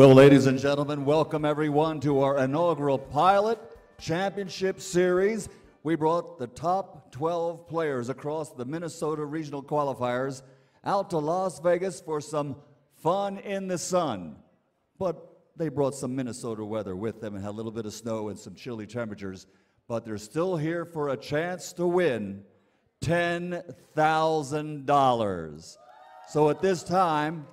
Well, ladies and gentlemen, welcome everyone to our inaugural Pilot Championship Series. We brought the top 12 players across the Minnesota Regional Qualifiers out to Las Vegas for some fun in the sun. But they brought some Minnesota weather with them and had a little bit of snow and some chilly temperatures. But they're still here for a chance to win $10,000. So at this time,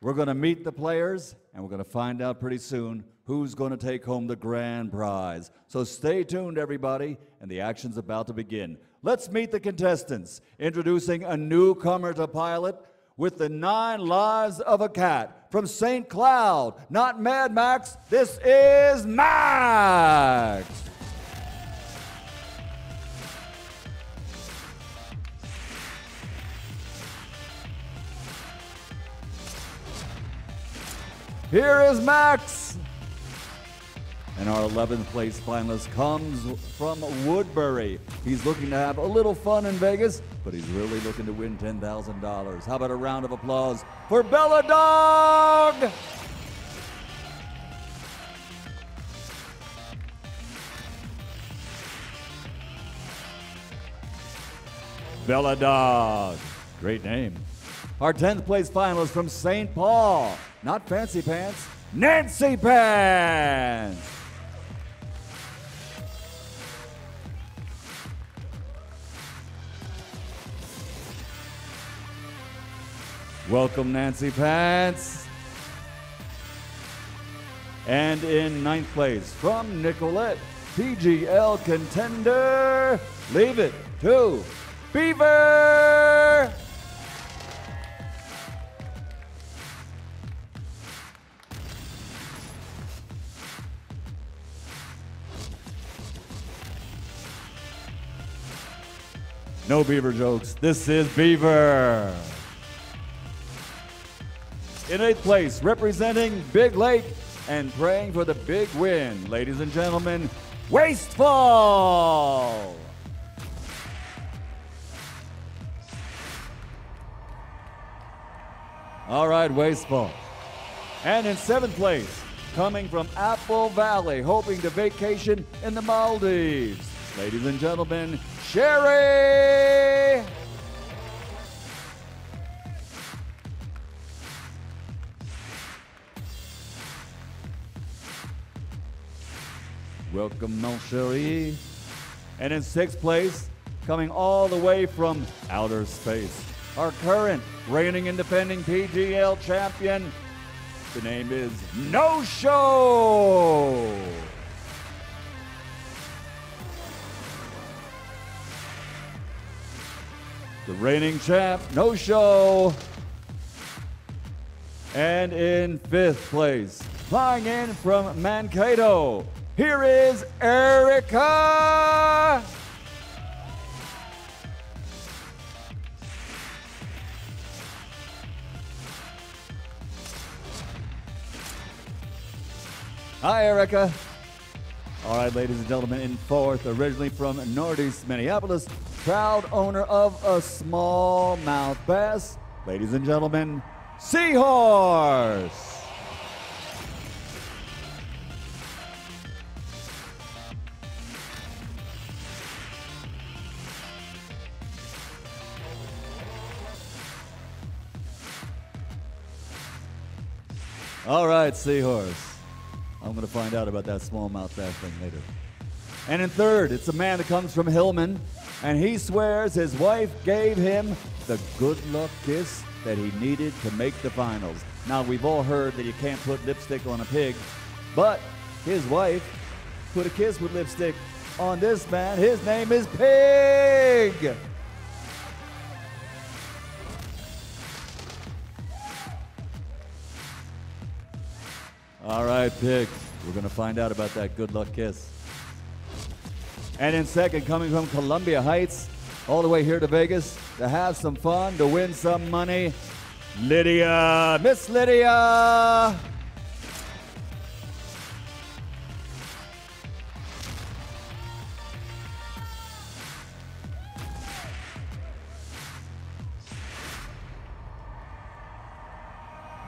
we're going to meet the players, and we're going to find out pretty soon who's going to take home the grand prize. So stay tuned, everybody, and the action's about to begin. Let's meet the contestants. Introducing a newcomer to Pilot with the nine lives of a cat from St. Cloud, not Mad Max. This is Max. Here is Max. And our 11th place finalist comes from Woodbury. He's looking to have a little fun in Vegas, but he's really looking to win $10,000. How about a round of applause for Bella Dog? Bella Dog. Great name. Our 10th place finalist from St. Paul. Not Fancy Pants, Nancy Pants. Welcome, Nancy Pants. And in ninth place from Nicollet, PGL contender, leave it to Beaver. No Beaver jokes. This is Beaver. In eighth place, representing Big Lake and praying for the big win, ladies and gentlemen, Wastefall. All right, Wastefall. And in seventh place, coming from Apple Valley, hoping to vacation in the Maldives, ladies and gentlemen, Sherry. Welcome, mon chéri. And in sixth place, coming all the way from outer space, our current reigning and defending PGL champion. The name is No Show. The reigning champ, no show. And in fifth place, flying in from Mankato, here is Erica. Hi, Erica. All right, ladies and gentlemen, in fourth, originally from Northeast Minneapolis, proud owner of a smallmouth bass, ladies and gentlemen, Seahorse. All right, Seahorse. I'm going to find out about that smallmouth bass thing later. And in third, it's a man that comes from Hillman, and he swears his wife gave him the good luck kiss that he needed to make the finals. Now, we've all heard that you can't put lipstick on a pig, but his wife put a kiss with lipstick on this man. His name is Pig. All right, Pig. We're going to find out about that good luck kiss. And in second, coming from Columbia Heights, all the way here to Vegas to have some fun, to win some money, Lydia. Miss Lydia.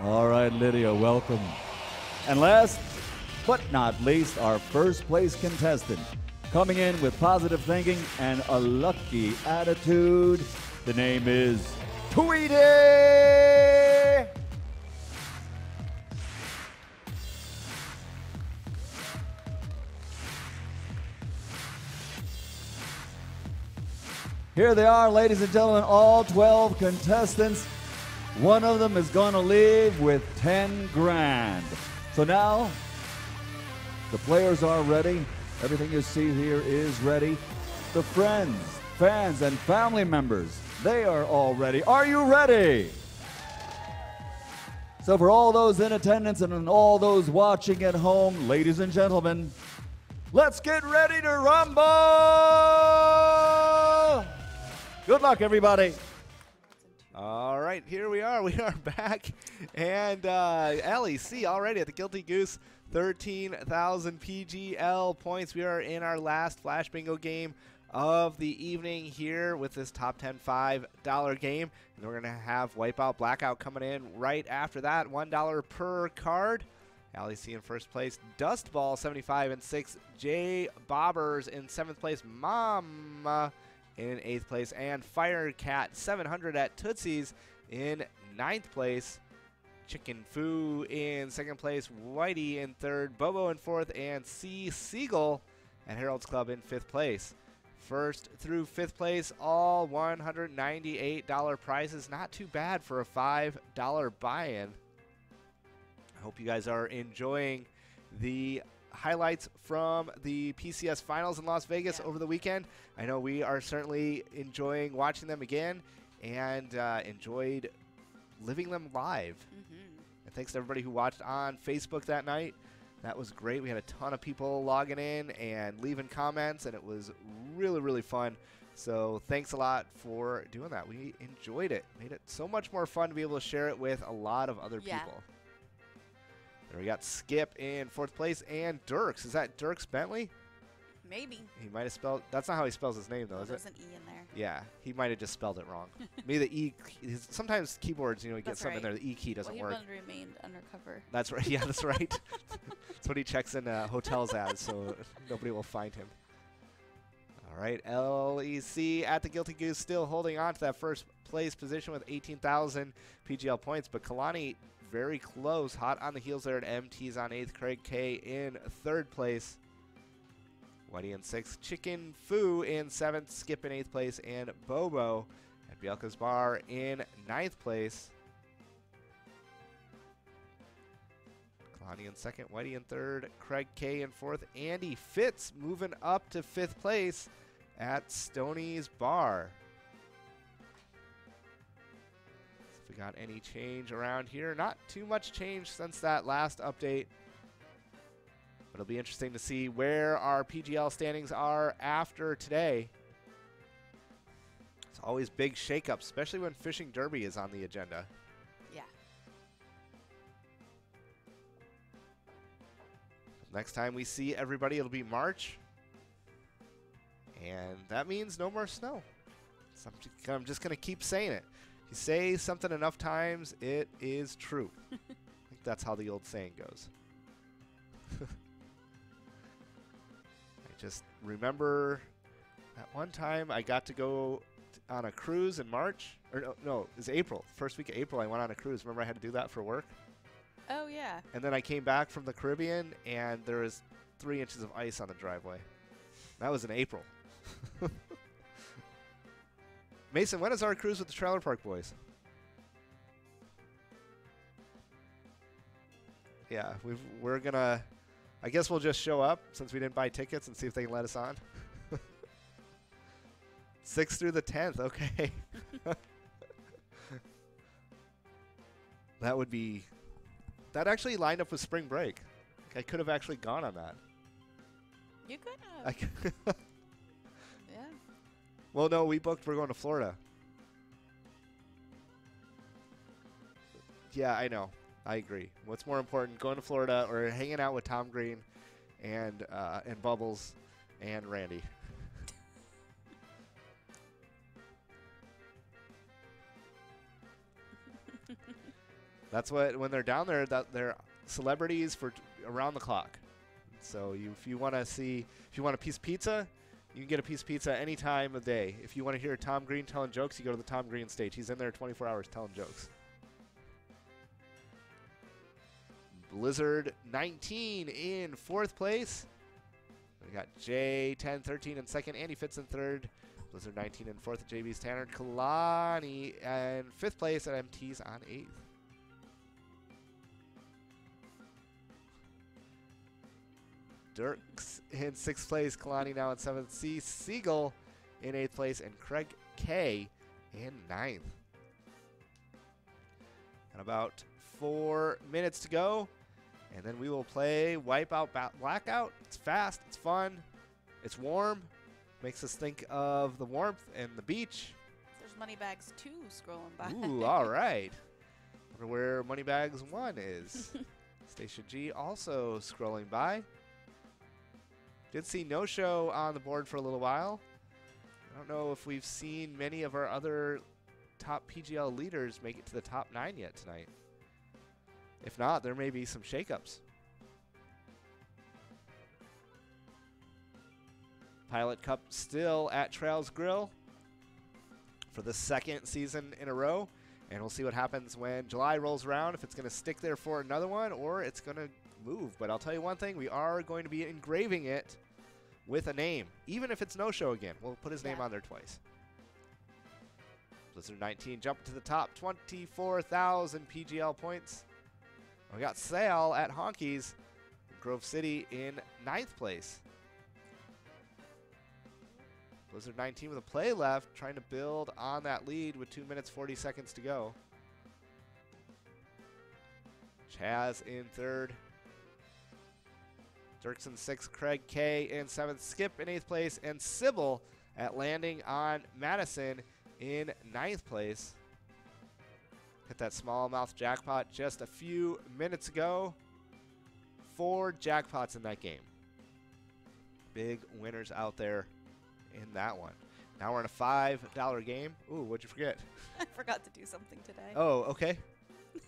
All right, Lydia, welcome. And last but not least, our first place contestant, coming in with positive thinking and a lucky attitude. The name is Tweety. Here they are, ladies and gentlemen, all 12 contestants. One of them is going to leave with 10 grand. So now, the players are ready. Everything you see here is ready. The friends, fans, and family members, they are all ready. Are you ready? So, for all those in attendance and all those watching at home, ladies and gentlemen, let's get ready to rumble! Good luck, everybody. All right, here we are. We are back. And uh, LEC already at the Guilty Goose, 13,000 PGL points. We are in our last Flash Bingo game of the evening here with this top 10 $5 game. And we're going to have Wipeout Blackout coming in right after that. $1 per card. LEC in first place. Dustball 75 and 6. J Bobbers in seventh place. Mama in eighth place. And Firecat 700 at Tootsie's in ninth place. Chicken Foo in second place. Whitey in third. Bobo in fourth. And C. Siegel at Harold's Club in fifth place. First through fifth place, all $198 prizes. Not too bad for a $5 buy in. I hope you guys are enjoying the highlights from the PCS finals in Las Vegas Yeah. over the weekend. I know we are certainly enjoying watching them again and uh, enjoyed living them live. Mm-hmm. And thanks to everybody who watched on Facebook that night. That was great. We had a ton of people logging in and leaving comments, and it was really, really fun. So thanks a lot for doing that. We enjoyed it. Made it so much more fun to be able to share it with a lot of other Yeah. people. There we got Skip in fourth place and Dirks. Is that Dierks Bentley? Maybe. He might have spelled. That's not how he spells his name though, is it? There's an E in there. Yeah, he might have just spelled it wrong. Maybe the E. Sometimes keyboards, you know, you get something right. there. The E key doesn't well, he work. wanted to remain undercover. That's right. Yeah, that's right. that's what he checks in uh, hotels as, so nobody will find him. All right, LEC at the Guilty Goose still holding on to that first place position with 18,000 PGL points, but Kalani very close, hot on the heels there at MT's on eighth. Craig K in third place. Whitey in sixth. Chicken Foo in seventh. Skip in eighth place. And Bobo at Bielka's Bar in ninth place. Kalani in second, Whitey in third, Craig K in fourth, Andy Fitz moving up to fifth place at Stoney's Bar. If We got any change around here? Not too much change since that last update. But it'll be interesting to see where our PGL standings are after today. It's always big shakeups, especially when Fishing Derby is on the agenda. Yeah. Next time we see everybody, it'll be March. And that means no more snow. So I'm just going to keep saying it. You say something enough times, it is true. I think that's how the old saying goes. Just remember at one time I got to go on a cruise in March. Or no, no, it was April. First week of April, I went on a cruise. Remember I had to do that for work? Oh yeah. And then I came back from the Caribbean, and there was three inches of ice on the driveway. That was in April. Mason, when is our cruise with the Trailer Park Boys? Yeah, we've, we're gonna. I guess we'll just show up since we didn't buy tickets and see if they can let us on. Sixth through the tenth, okay. that would be. That actually lined up with spring break. I could have actually gone on that. You could have. yeah. well, no, we booked. We're going to Florida. Yeah, I know. I agree. What's more important, going to Florida or hanging out with Tom Green and uh, and Bubbles and Randy? That's what when they're down there. That they're celebrities for t- around the clock. So you, if you want to see, if you want a piece of pizza, you can get a piece of pizza any time of day. If you want to hear Tom Green telling jokes, you go to the Tom Green stage. He's in there 24 hours telling jokes. Blizzard 19 in fourth place. We got J 10 13 in second. Andy Fitz in third. Blizzard 19 in fourth. JB's Tanner Kalani in fifth place. And MT's on eighth. Dirks in sixth place. Kalani now in seventh. C. Siegel in eighth place. And Craig K in ninth. And about four minutes to go. And then we will play Wipeout ba- Blackout. It's fast, it's fun, it's warm. Makes us think of the warmth and the beach. There's Moneybags 2 scrolling by. Ooh, all right. Wonder where Moneybags 1 is. Station G also scrolling by. Did see no show on the board for a little while. I don't know if we've seen many of our other top PGL leaders make it to the top nine yet tonight. If not, there may be some shakeups. Pilot Cup still at Trails Grill for the second season in a row. And we'll see what happens when July rolls around, if it's going to stick there for another one or it's going to move. But I'll tell you one thing we are going to be engraving it with a name, even if it's no show again. We'll put his name Yeah. on there twice. Blizzard 19 jumping to the top, 24,000 PGL points. We got Sale at Honkies, Grove City in ninth place. Blizzard 19 with a play left, trying to build on that lead with 2 minutes 40 seconds to go. Chaz in third. Dirksen sixth, Craig K in seventh, Skip in eighth place, and Sybil at landing on Madison in ninth place. Hit that smallmouth jackpot just a few minutes ago. Four jackpots in that game. Big winners out there in that one. Now we're in a five dollar game. Ooh, what'd you forget? I forgot to do something today. Oh, okay.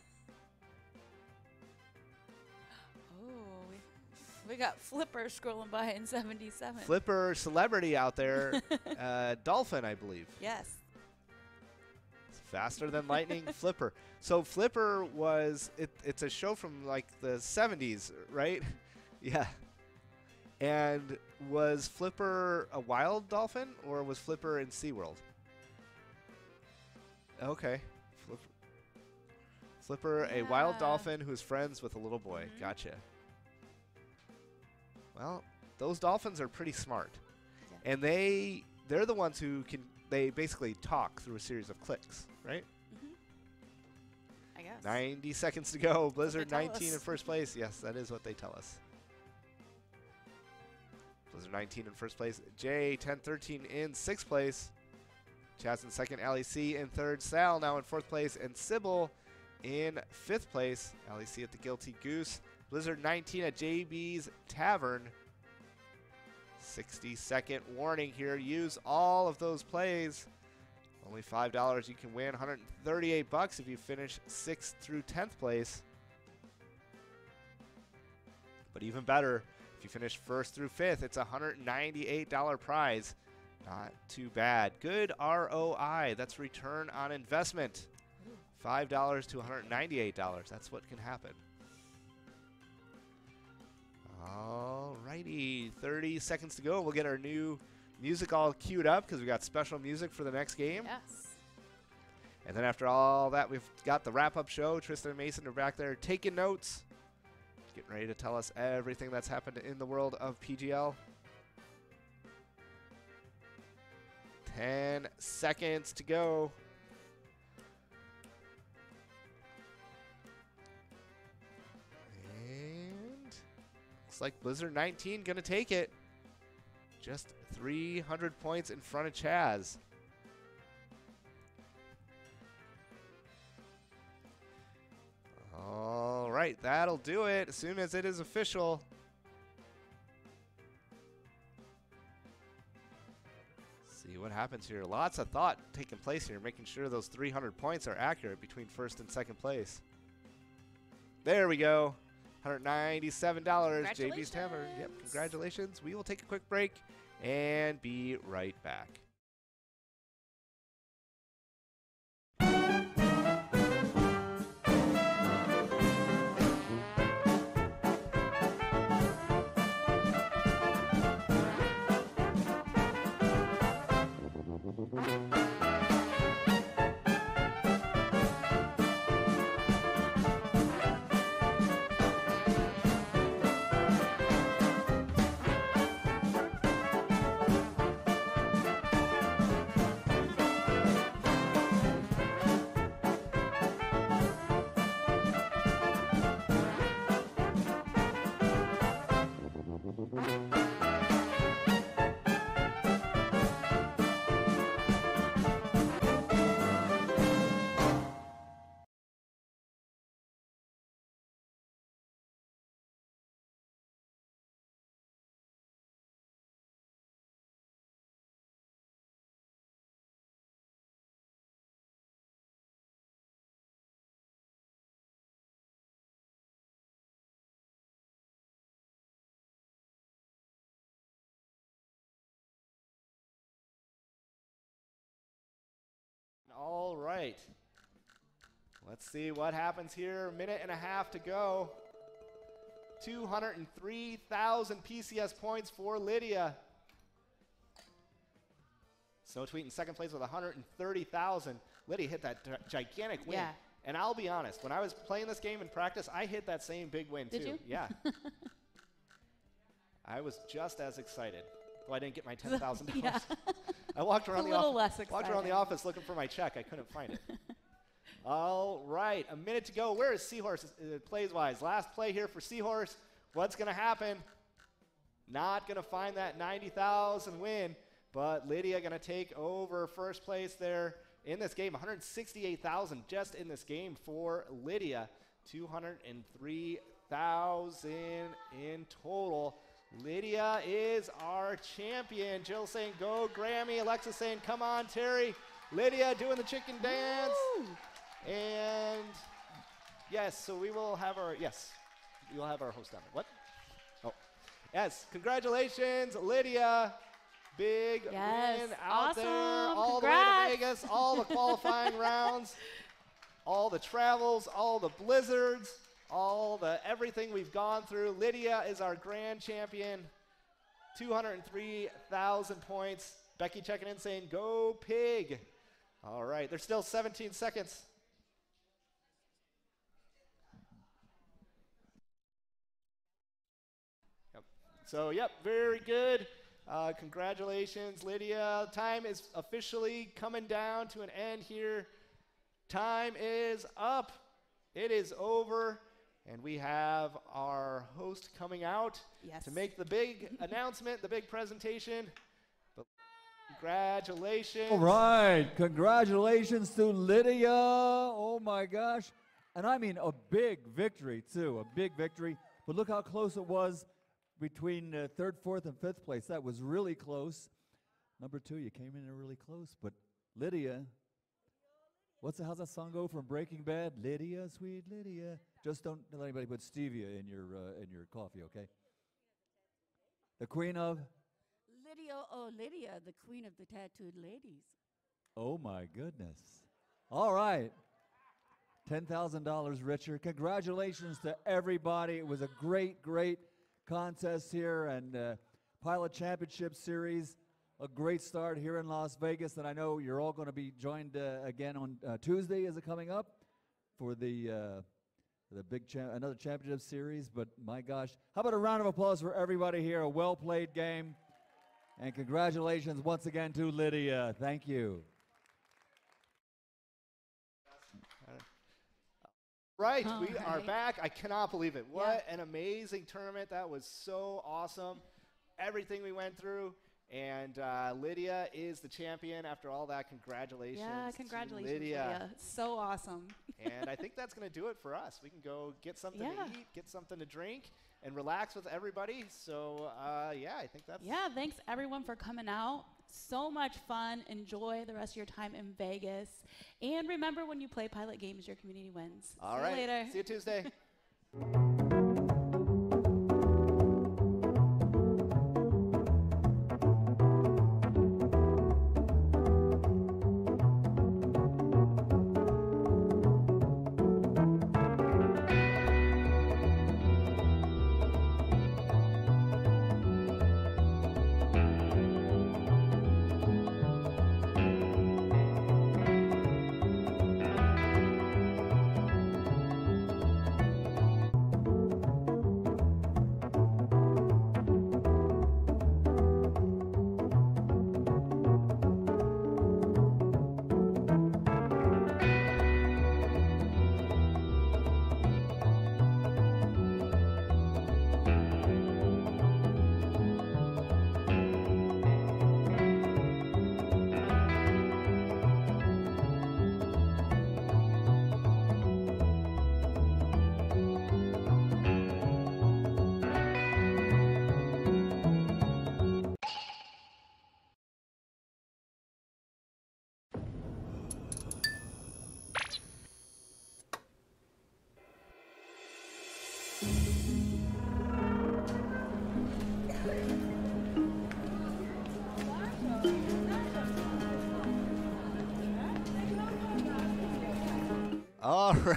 Oh, we, we got Flipper scrolling by in 77. Flipper celebrity out there, uh, Dolphin, I believe. Yes. Faster than lightning, Flipper. So Flipper was it, it's a show from like the 70s, right? Yeah. And was Flipper a wild dolphin or was Flipper in SeaWorld? Okay. Flipper, Flipper a wild dolphin who's friends with a little boy. Mhm. Gotcha. Well, those dolphins are pretty smart. Yeah. And they they're the ones who can they basically talk through a series of clicks, right? Mhm. 90 seconds to go. Blizzard tell 19 in first place. Yes, that is what they tell us. Blizzard 19 in first place. Jay 1013 in sixth place. Chaz in second. Ali C in third. Sal now in fourth place. And Sybil in fifth place. Ali C at the Guilty Goose. Blizzard 19 at JB's Tavern. 60 second warning here. Use all of those plays. Only five dollars. You can win 138 bucks if you finish sixth through 10th place. But even better, if you finish first through fifth, it's a $198 prize. Not too bad. Good ROI. That's return on investment. $5 to $198. That's what can happen. Alrighty, 30 seconds to go. We'll get our new music all queued up because we got special music for the next game. Yes. And then after all that, we've got the wrap up show. Tristan and Mason are back there taking notes, getting ready to tell us everything that's happened in the world of PGL. 10 seconds to go. And looks like Blizzard 19 going to take it. Just 300 points in front of Chaz. All right, that'll do it as soon as it is official. See what happens here. Lots of thought taking place here, making sure those 300 points are accurate between first and second place. There we go. $197. JB's Tavern. Yep, Congratulations. congratulations. We will take a quick break and be right back. All right. Let's see what happens here. Minute and a half to go. 203,000 PCS points for Lydia. Snow Tweet in second place with 130,000. Lydia hit that gigantic win. Yeah. And I'll be honest, when I was playing this game in practice, I hit that same big win Did too. you? Yeah. I was just as excited. Though I didn't get my $10,000. I walked around a the office. Walked around the office looking for my check. I couldn't find it. All right, a minute to go. Where is Seahorse uh, plays wise? Last play here for Seahorse. What's going to happen? Not going to find that 90,000 win, but Lydia going to take over first place there in this game. 168,000 just in this game for Lydia. 203,000 in total. Lydia is our champion. Jill saying, go Grammy. Alexa saying, come on, Terry. Lydia doing the chicken dance. And yes, so we will have our, yes, we will have our host on there. What? Oh, yes, congratulations, Lydia. Big Yes, win out there, all Congrats. the way to Vegas, all the qualifying rounds, all the travels, all the blizzards, all the everything we've gone through. Lydia is our grand champion. 203,000 points. Becky checking in saying, Go pig. All right, there's still 17 seconds. Yep. So, yep, very good. Uh, congratulations, Lydia. Time is officially coming down to an end here. Time is up. it is over, and we have our host coming out Yes. to make the big announcement, the big presentation. But congratulations. All right. Congratulations to Lydia. Oh my gosh. And I mean a big victory, too. A big victory. But look how close it was between uh, third, fourth, and fifth place. That was really close. Number two, you came in really close. But Lydia, what's the, how's that song go from Breaking Bad? Lydia, sweet Lydia. Just don't let anybody put stevia in your uh, in your coffee, okay? The queen of. Lydia, oh Lydia, the queen of the tattooed ladies. Oh my goodness. All right. $10,000 richer. Congratulations to everybody. It was a great, great contest here and uh, Pilot Championship Series. A great start here in Las Vegas, and I know you're all going to be joined uh, again on uh, Tuesday. Is it coming up for the uh, the big cha- another championship series? But my gosh, how about a round of applause for everybody here? A well played game, and congratulations once again to Lydia. Thank you. Right, All we are back. I cannot believe it. What an amazing tournament. That was so awesome. Everything we went through. And uh, Lydia is the champion after all that. Congratulations. Yeah, congratulations, Lydia. Lydia. So awesome. and I think that's going to do it for us. We can go get something Yeah. to eat, get something to drink, and relax with everybody. So, uh, yeah, I think that's. Yeah, thanks everyone for coming out. So much fun. Enjoy the rest of your time in Vegas. And remember when you play pilot games, your community wins. All See right. you later. See you Tuesday.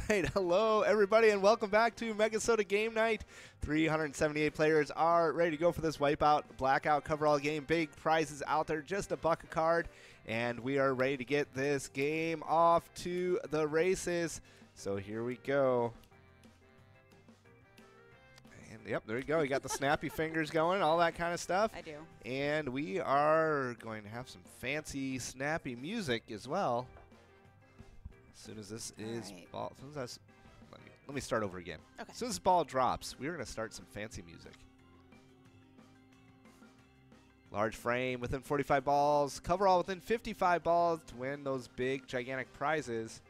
right, hello everybody, and welcome back to Mega Sota Game Night. 378 players are ready to go for this wipeout, blackout, coverall game. Big prizes out there, just a buck a card, and we are ready to get this game off to the races. So here we go. And yep, there you go. You got the snappy fingers going, all that kind of stuff. I do. And we are going to have some fancy, snappy music as well. As soon as this All is right. ball, as soon as that's, let me let me start over again. Okay. As soon as this ball drops, we're going to start some fancy music. Large frame within 45 balls, cover all within 55 balls to win those big, gigantic prizes.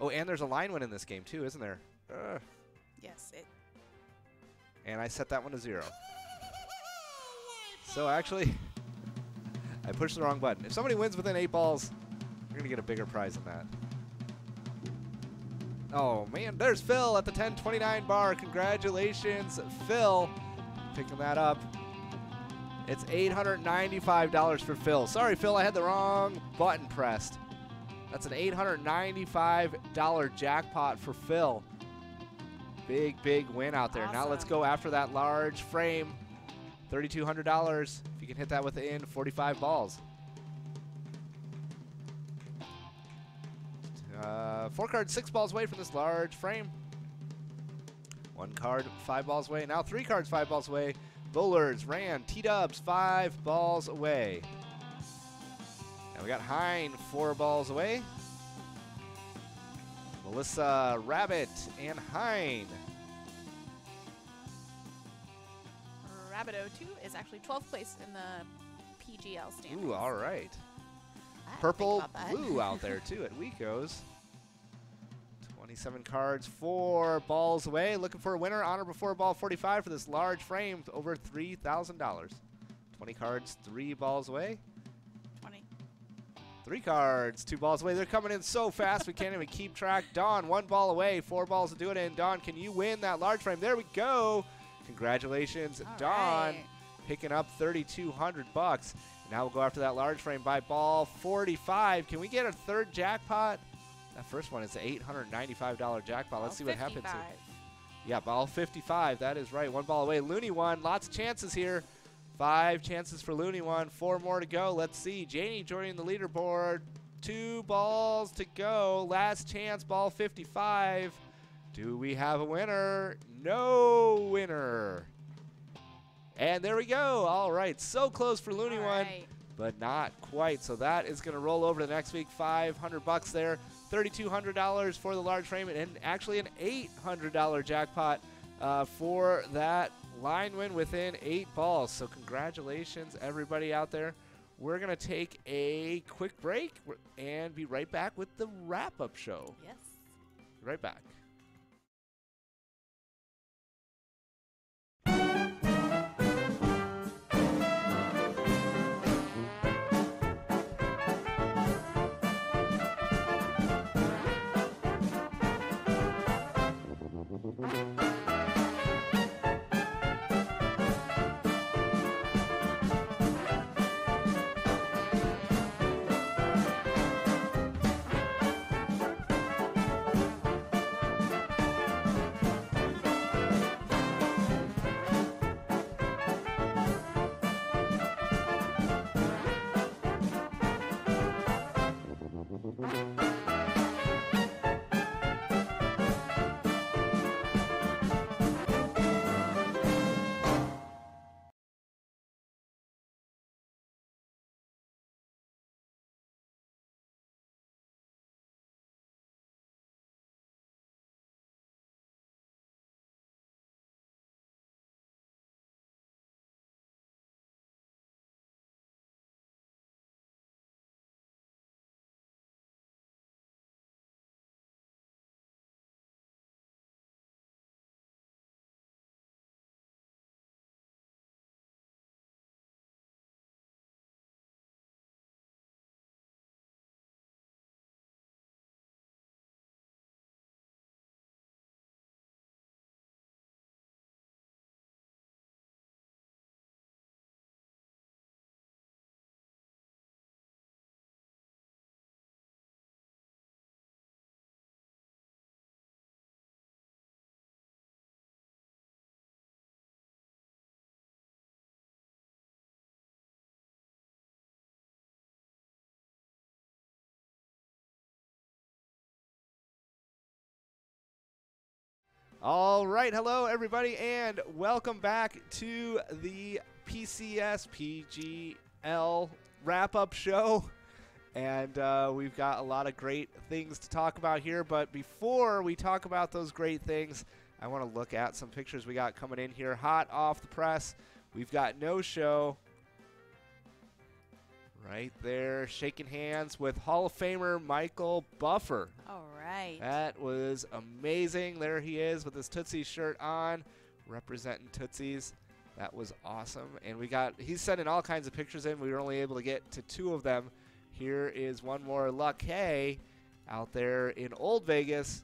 Oh, and there's a line win in this game too, isn't there? Ugh. Yes, it. and I set that one to zero. So actually, I pushed the wrong button. If somebody wins within eight balls, you're gonna get a bigger prize than that. Oh man, there's Phil at the 1029 bar. Congratulations, Phil, picking that up. It's $895 for Phil. Sorry, Phil, I had the wrong button pressed. That's an $895 jackpot for Phil. Big, big win out there. Now let's go after that large frame. $3,200 if you can hit that within 45 balls. Uh, four cards, six balls away from this large frame. One card, five balls away. Now three cards, five balls away. Bowlers, Rand, T-Dubs, five balls away. And we got Hine, four balls away. Melissa Rabbit and Hein. Rabbito 2 is actually 12th place in the PGL standings. Ooh, all right. I had to think Purple blue out there too at Wecos. 27 cards, four balls away. Looking for a winner. Honor before ball 45 for this large frame, over $3,000. 20 cards, three balls away. 20. Three cards, two balls away. They're coming in so fast we can't even keep track. Dawn, one ball away, four balls to do it in. Dawn, can you win that large frame? There we go. Congratulations, All Dawn, right. picking up 3,200 bucks. Now we'll go after that large frame by ball 45. Can we get a third jackpot? That first one is an $895 jackpot. Let's see what happens. here. Yeah, ball 55. That is right. One ball away. Looney one. Lots of chances here. Five chances for Looney one. Four more to go. Let's see. Janie joining the leaderboard. Two balls to go. Last chance. Ball 55. Do we have a winner? No winner. And there we go. All right. So close for Looney one but not quite. So that is going to roll over to the next week. 500 bucks there, $3,200 for the large frame, and actually an $800 jackpot uh, for that line win within eight balls. So congratulations, everybody out there. We're going to take a quick break and be right back with the wrap-up show. Yes. Right back. Thank you. All right, hello everybody, and welcome back to the PCS PGL wrap-up show. And uh, we've got a lot of great things to talk about here. But before we talk about those great things, I want to look at some pictures we got coming in here, hot off the press. We've got no show right there, shaking hands with Hall of Famer Michael Buffer. All right. That was amazing. There he is with his Tootsie shirt on, representing Tootsies. That was awesome. And we got, he's sending all kinds of pictures in. We were only able to get to two of them. Here is one more Luck Hay out there in Old Vegas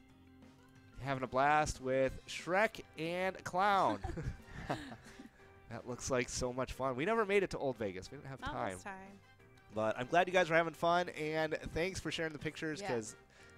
having a blast with Shrek and Clown. that looks like so much fun. We never made it to Old Vegas. We didn't have time. time. But I'm glad you guys are having fun, and thanks for sharing the pictures Yeah. because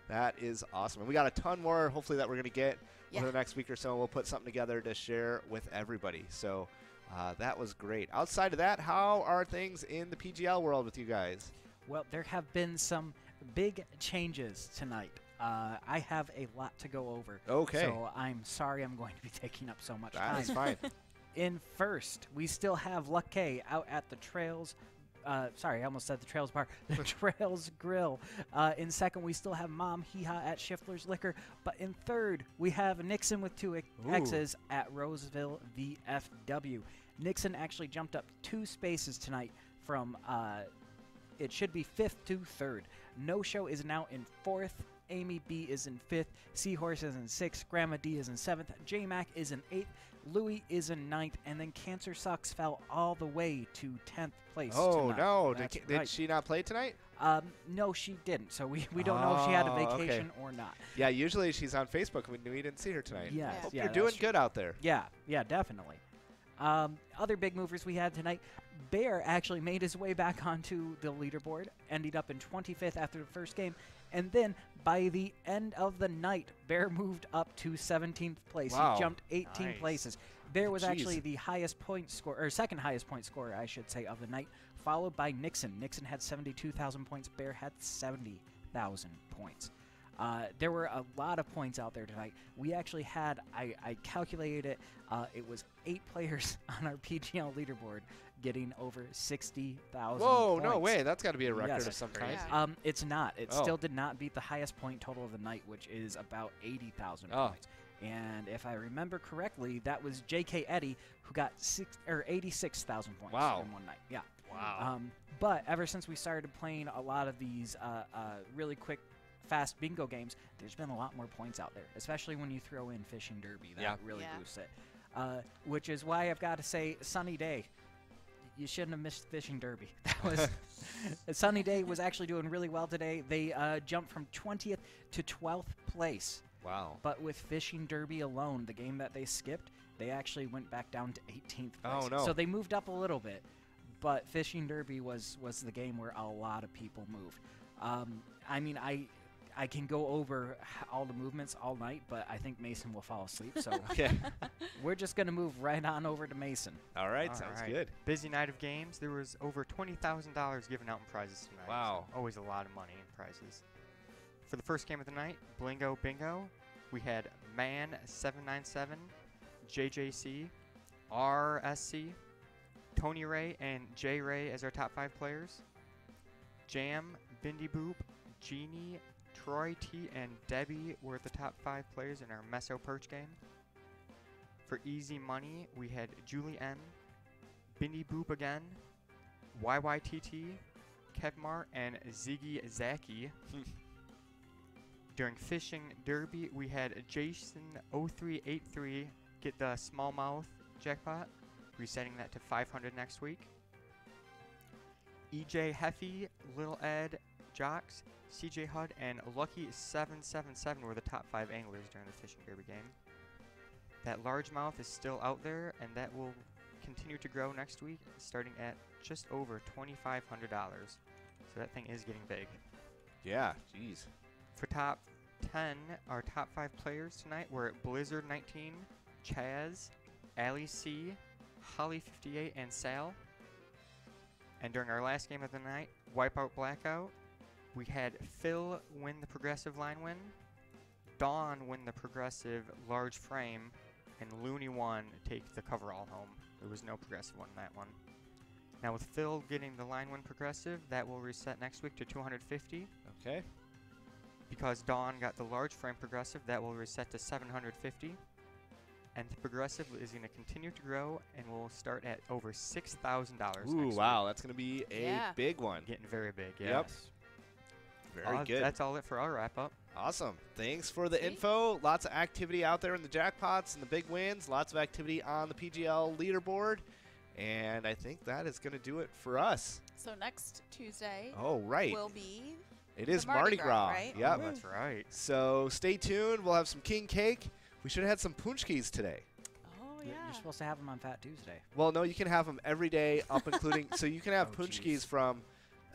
that is awesome. And we got a ton more, hopefully, that we're going to get Yeah. over the next week or so. We'll put something together to share with everybody. So uh, that was great. Outside of that, how are things in the PGL world with you guys? Well, there have been some big changes tonight. Uh, I have a lot to go over. Okay. So I'm sorry I'm going to be taking up so much That is time. fine. In first, we still have Luck K out at the trails, uh, sorry, I almost said the Trails Bar. The Trails Grill. Uh, in second, we still have Mom Hee Ha at Schiffler's Liquor. But in third, we have Nixon with two X- Ooh. X's at Roseville VFW. Nixon actually jumped up two spaces tonight from uh, it should be fifth to third. No Show is now in fourth. Amy B is in fifth. Seahorse is in sixth. Grandma D is in seventh. J Mac is in eighth. Louis is in ninth. And then Cancer Sucks fell all the way to tenth place. Oh tonight. no! Did, That's ca- did she not play tonight? Um, no, she didn't. So we, we don't know if she had a Oh, okay. vacation or not. Yeah, usually she's on Facebook. We, we didn't see her tonight. Yes, Yeah. Hope yeah, you're doing good out there. Yeah, yeah, definitely. Um, other big movers we had tonight. Bear actually made his way back onto the leaderboard, ended up in 25th after the first game, and then by the end of the night, Bear moved up to 17th place. Wow. He jumped 18 Nice. places. Bear was Jeez. actually the highest point score, or second highest point scorer, I should say, of the night, followed by Nixon. Nixon had 72,000 points. Bear had 70,000 points. Uh, there were a lot of points out there tonight. We actually had, I, I calculated it, uh, it was eight players on our PGL leaderboard getting over 60,000 Whoa! No way! That's got to be a record Yes. of some kind. Crazy. Yeah. Um, it's not. It Oh. still did not beat the highest point total of the night, which is about 80,000 Oh. points. And if I remember correctly, that was J.K. Eddie who got six or 86,000 points Wow. in one night. Yeah. Wow. Um, but ever since we started playing a lot of these uh, uh, really quick, fast bingo games, there's been a lot more points out there, especially when you throw in fishing derby. That Yeah. really Yeah. boosts it. Uh, which is why I've got to say, sunny day. You shouldn't have missed fishing derby. That was a sunny day was actually doing really well today. They uh, jumped from 20th to 12th place. Wow. But with fishing derby alone, the game that they skipped, they actually went back down to 18th place. Oh, no. So they moved up a little bit, but fishing derby was was the game where a lot of people moved. Um, I mean, I I can go over all the movements all night, but I think Mason will fall asleep. So Okay. we're just gonna move right on over to Mason. All right. All sounds right. good. Busy night of games. There was over twenty thousand dollars given out in prizes tonight. so Wow. always a lot of money in prizes. For the first game of the night, Blingo Bingo, we had Man seven nine seven, JJC, RSC, Tony Ray, and J Ray as our top five players. Jam, Bindi Boop, Genie, Troy T, and Debbie were the top five players in our Meso Perch game. For easy money, we had Julie M, Bindi Boop again, YYTT, Kevmar, and Ziggy Zaki. During fishing derby, we had Jason0383 get the smallmouth jackpot, resetting that to 500 next week. EJ Heffy, Little Ed, Jocks, CJ Hud, and Lucky777 were the top five anglers during the fishing derby game. That largemouth is still out there, and that will continue to grow next week, starting at just over $2,500. So that thing is getting big. Yeah. Jeez. For top 10, our top five players tonight were Blizzard 19, Chaz, Ali C, Holly 58, and Sal. And during our last game of the night, Wipeout Blackout, we had Phil win the progressive line win, Dawn win the progressive large frame, and Looney One take the coverall home. There was no progressive one in that one. Now with Phil getting the line win progressive, that will reset next week to 250 Okay. because Dawn got the large frame progressive, that will reset to 750. And the progressive is going to continue to grow and will start at over $6,000. Ooh, next wow. That's gonna be a Yeah. big one. Week. Getting very big, Yep. Yes. Very Uh, good. That's all it for our wrap up. Awesome. Thanks for the info. Lots of activity out there in the jackpots and the big wins. Lots of activity on the PGL leaderboard. And I think that is going to do it for us. So next Tuesday Oh, right. will be it is Mardi Mardi Gras. Gras, right? Yep. Oh, that's right. So stay tuned. We'll have some king cake. We should have had some punchkis today. Oh You're- yeah. You're supposed to have them on Fat Tuesday. Well, no, you can have them every day up including so you can have Oh, punchkis from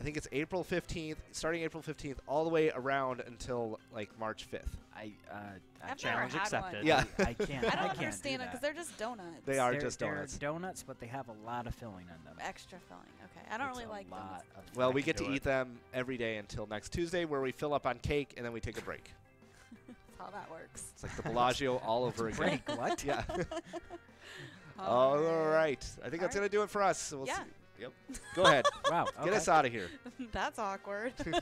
I think it's April 15th, starting April 15th all the way around until like March 5th. I uh, I Challenge accepted. one. Yeah. I can't. I don't can't understand do it because they're just donuts. They are They're- just they're donuts. donuts, but they have a lot of filling in them. extra filling. Okay, I don't It's really a like lot donuts. of Well, we get to it. eat them every day until next Tuesday, where we fill up on cake and then we take a break. That's how that works. It's like the Bellagio all over again. break. What? Yeah. all right. I think that's All gonna do it for us. So we'll Yeah. see. Yep. Go ahead. Wow. Get us out of here. That's awkward. uh,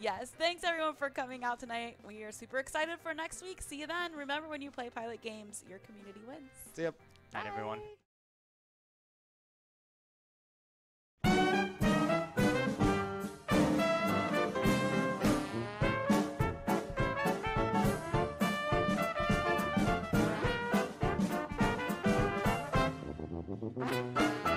yes, thanks everyone for coming out tonight. We are super excited for next week. See you then. Remember, when you play pilot games, your community wins. See ya. Night, everyone. Bye. Bye.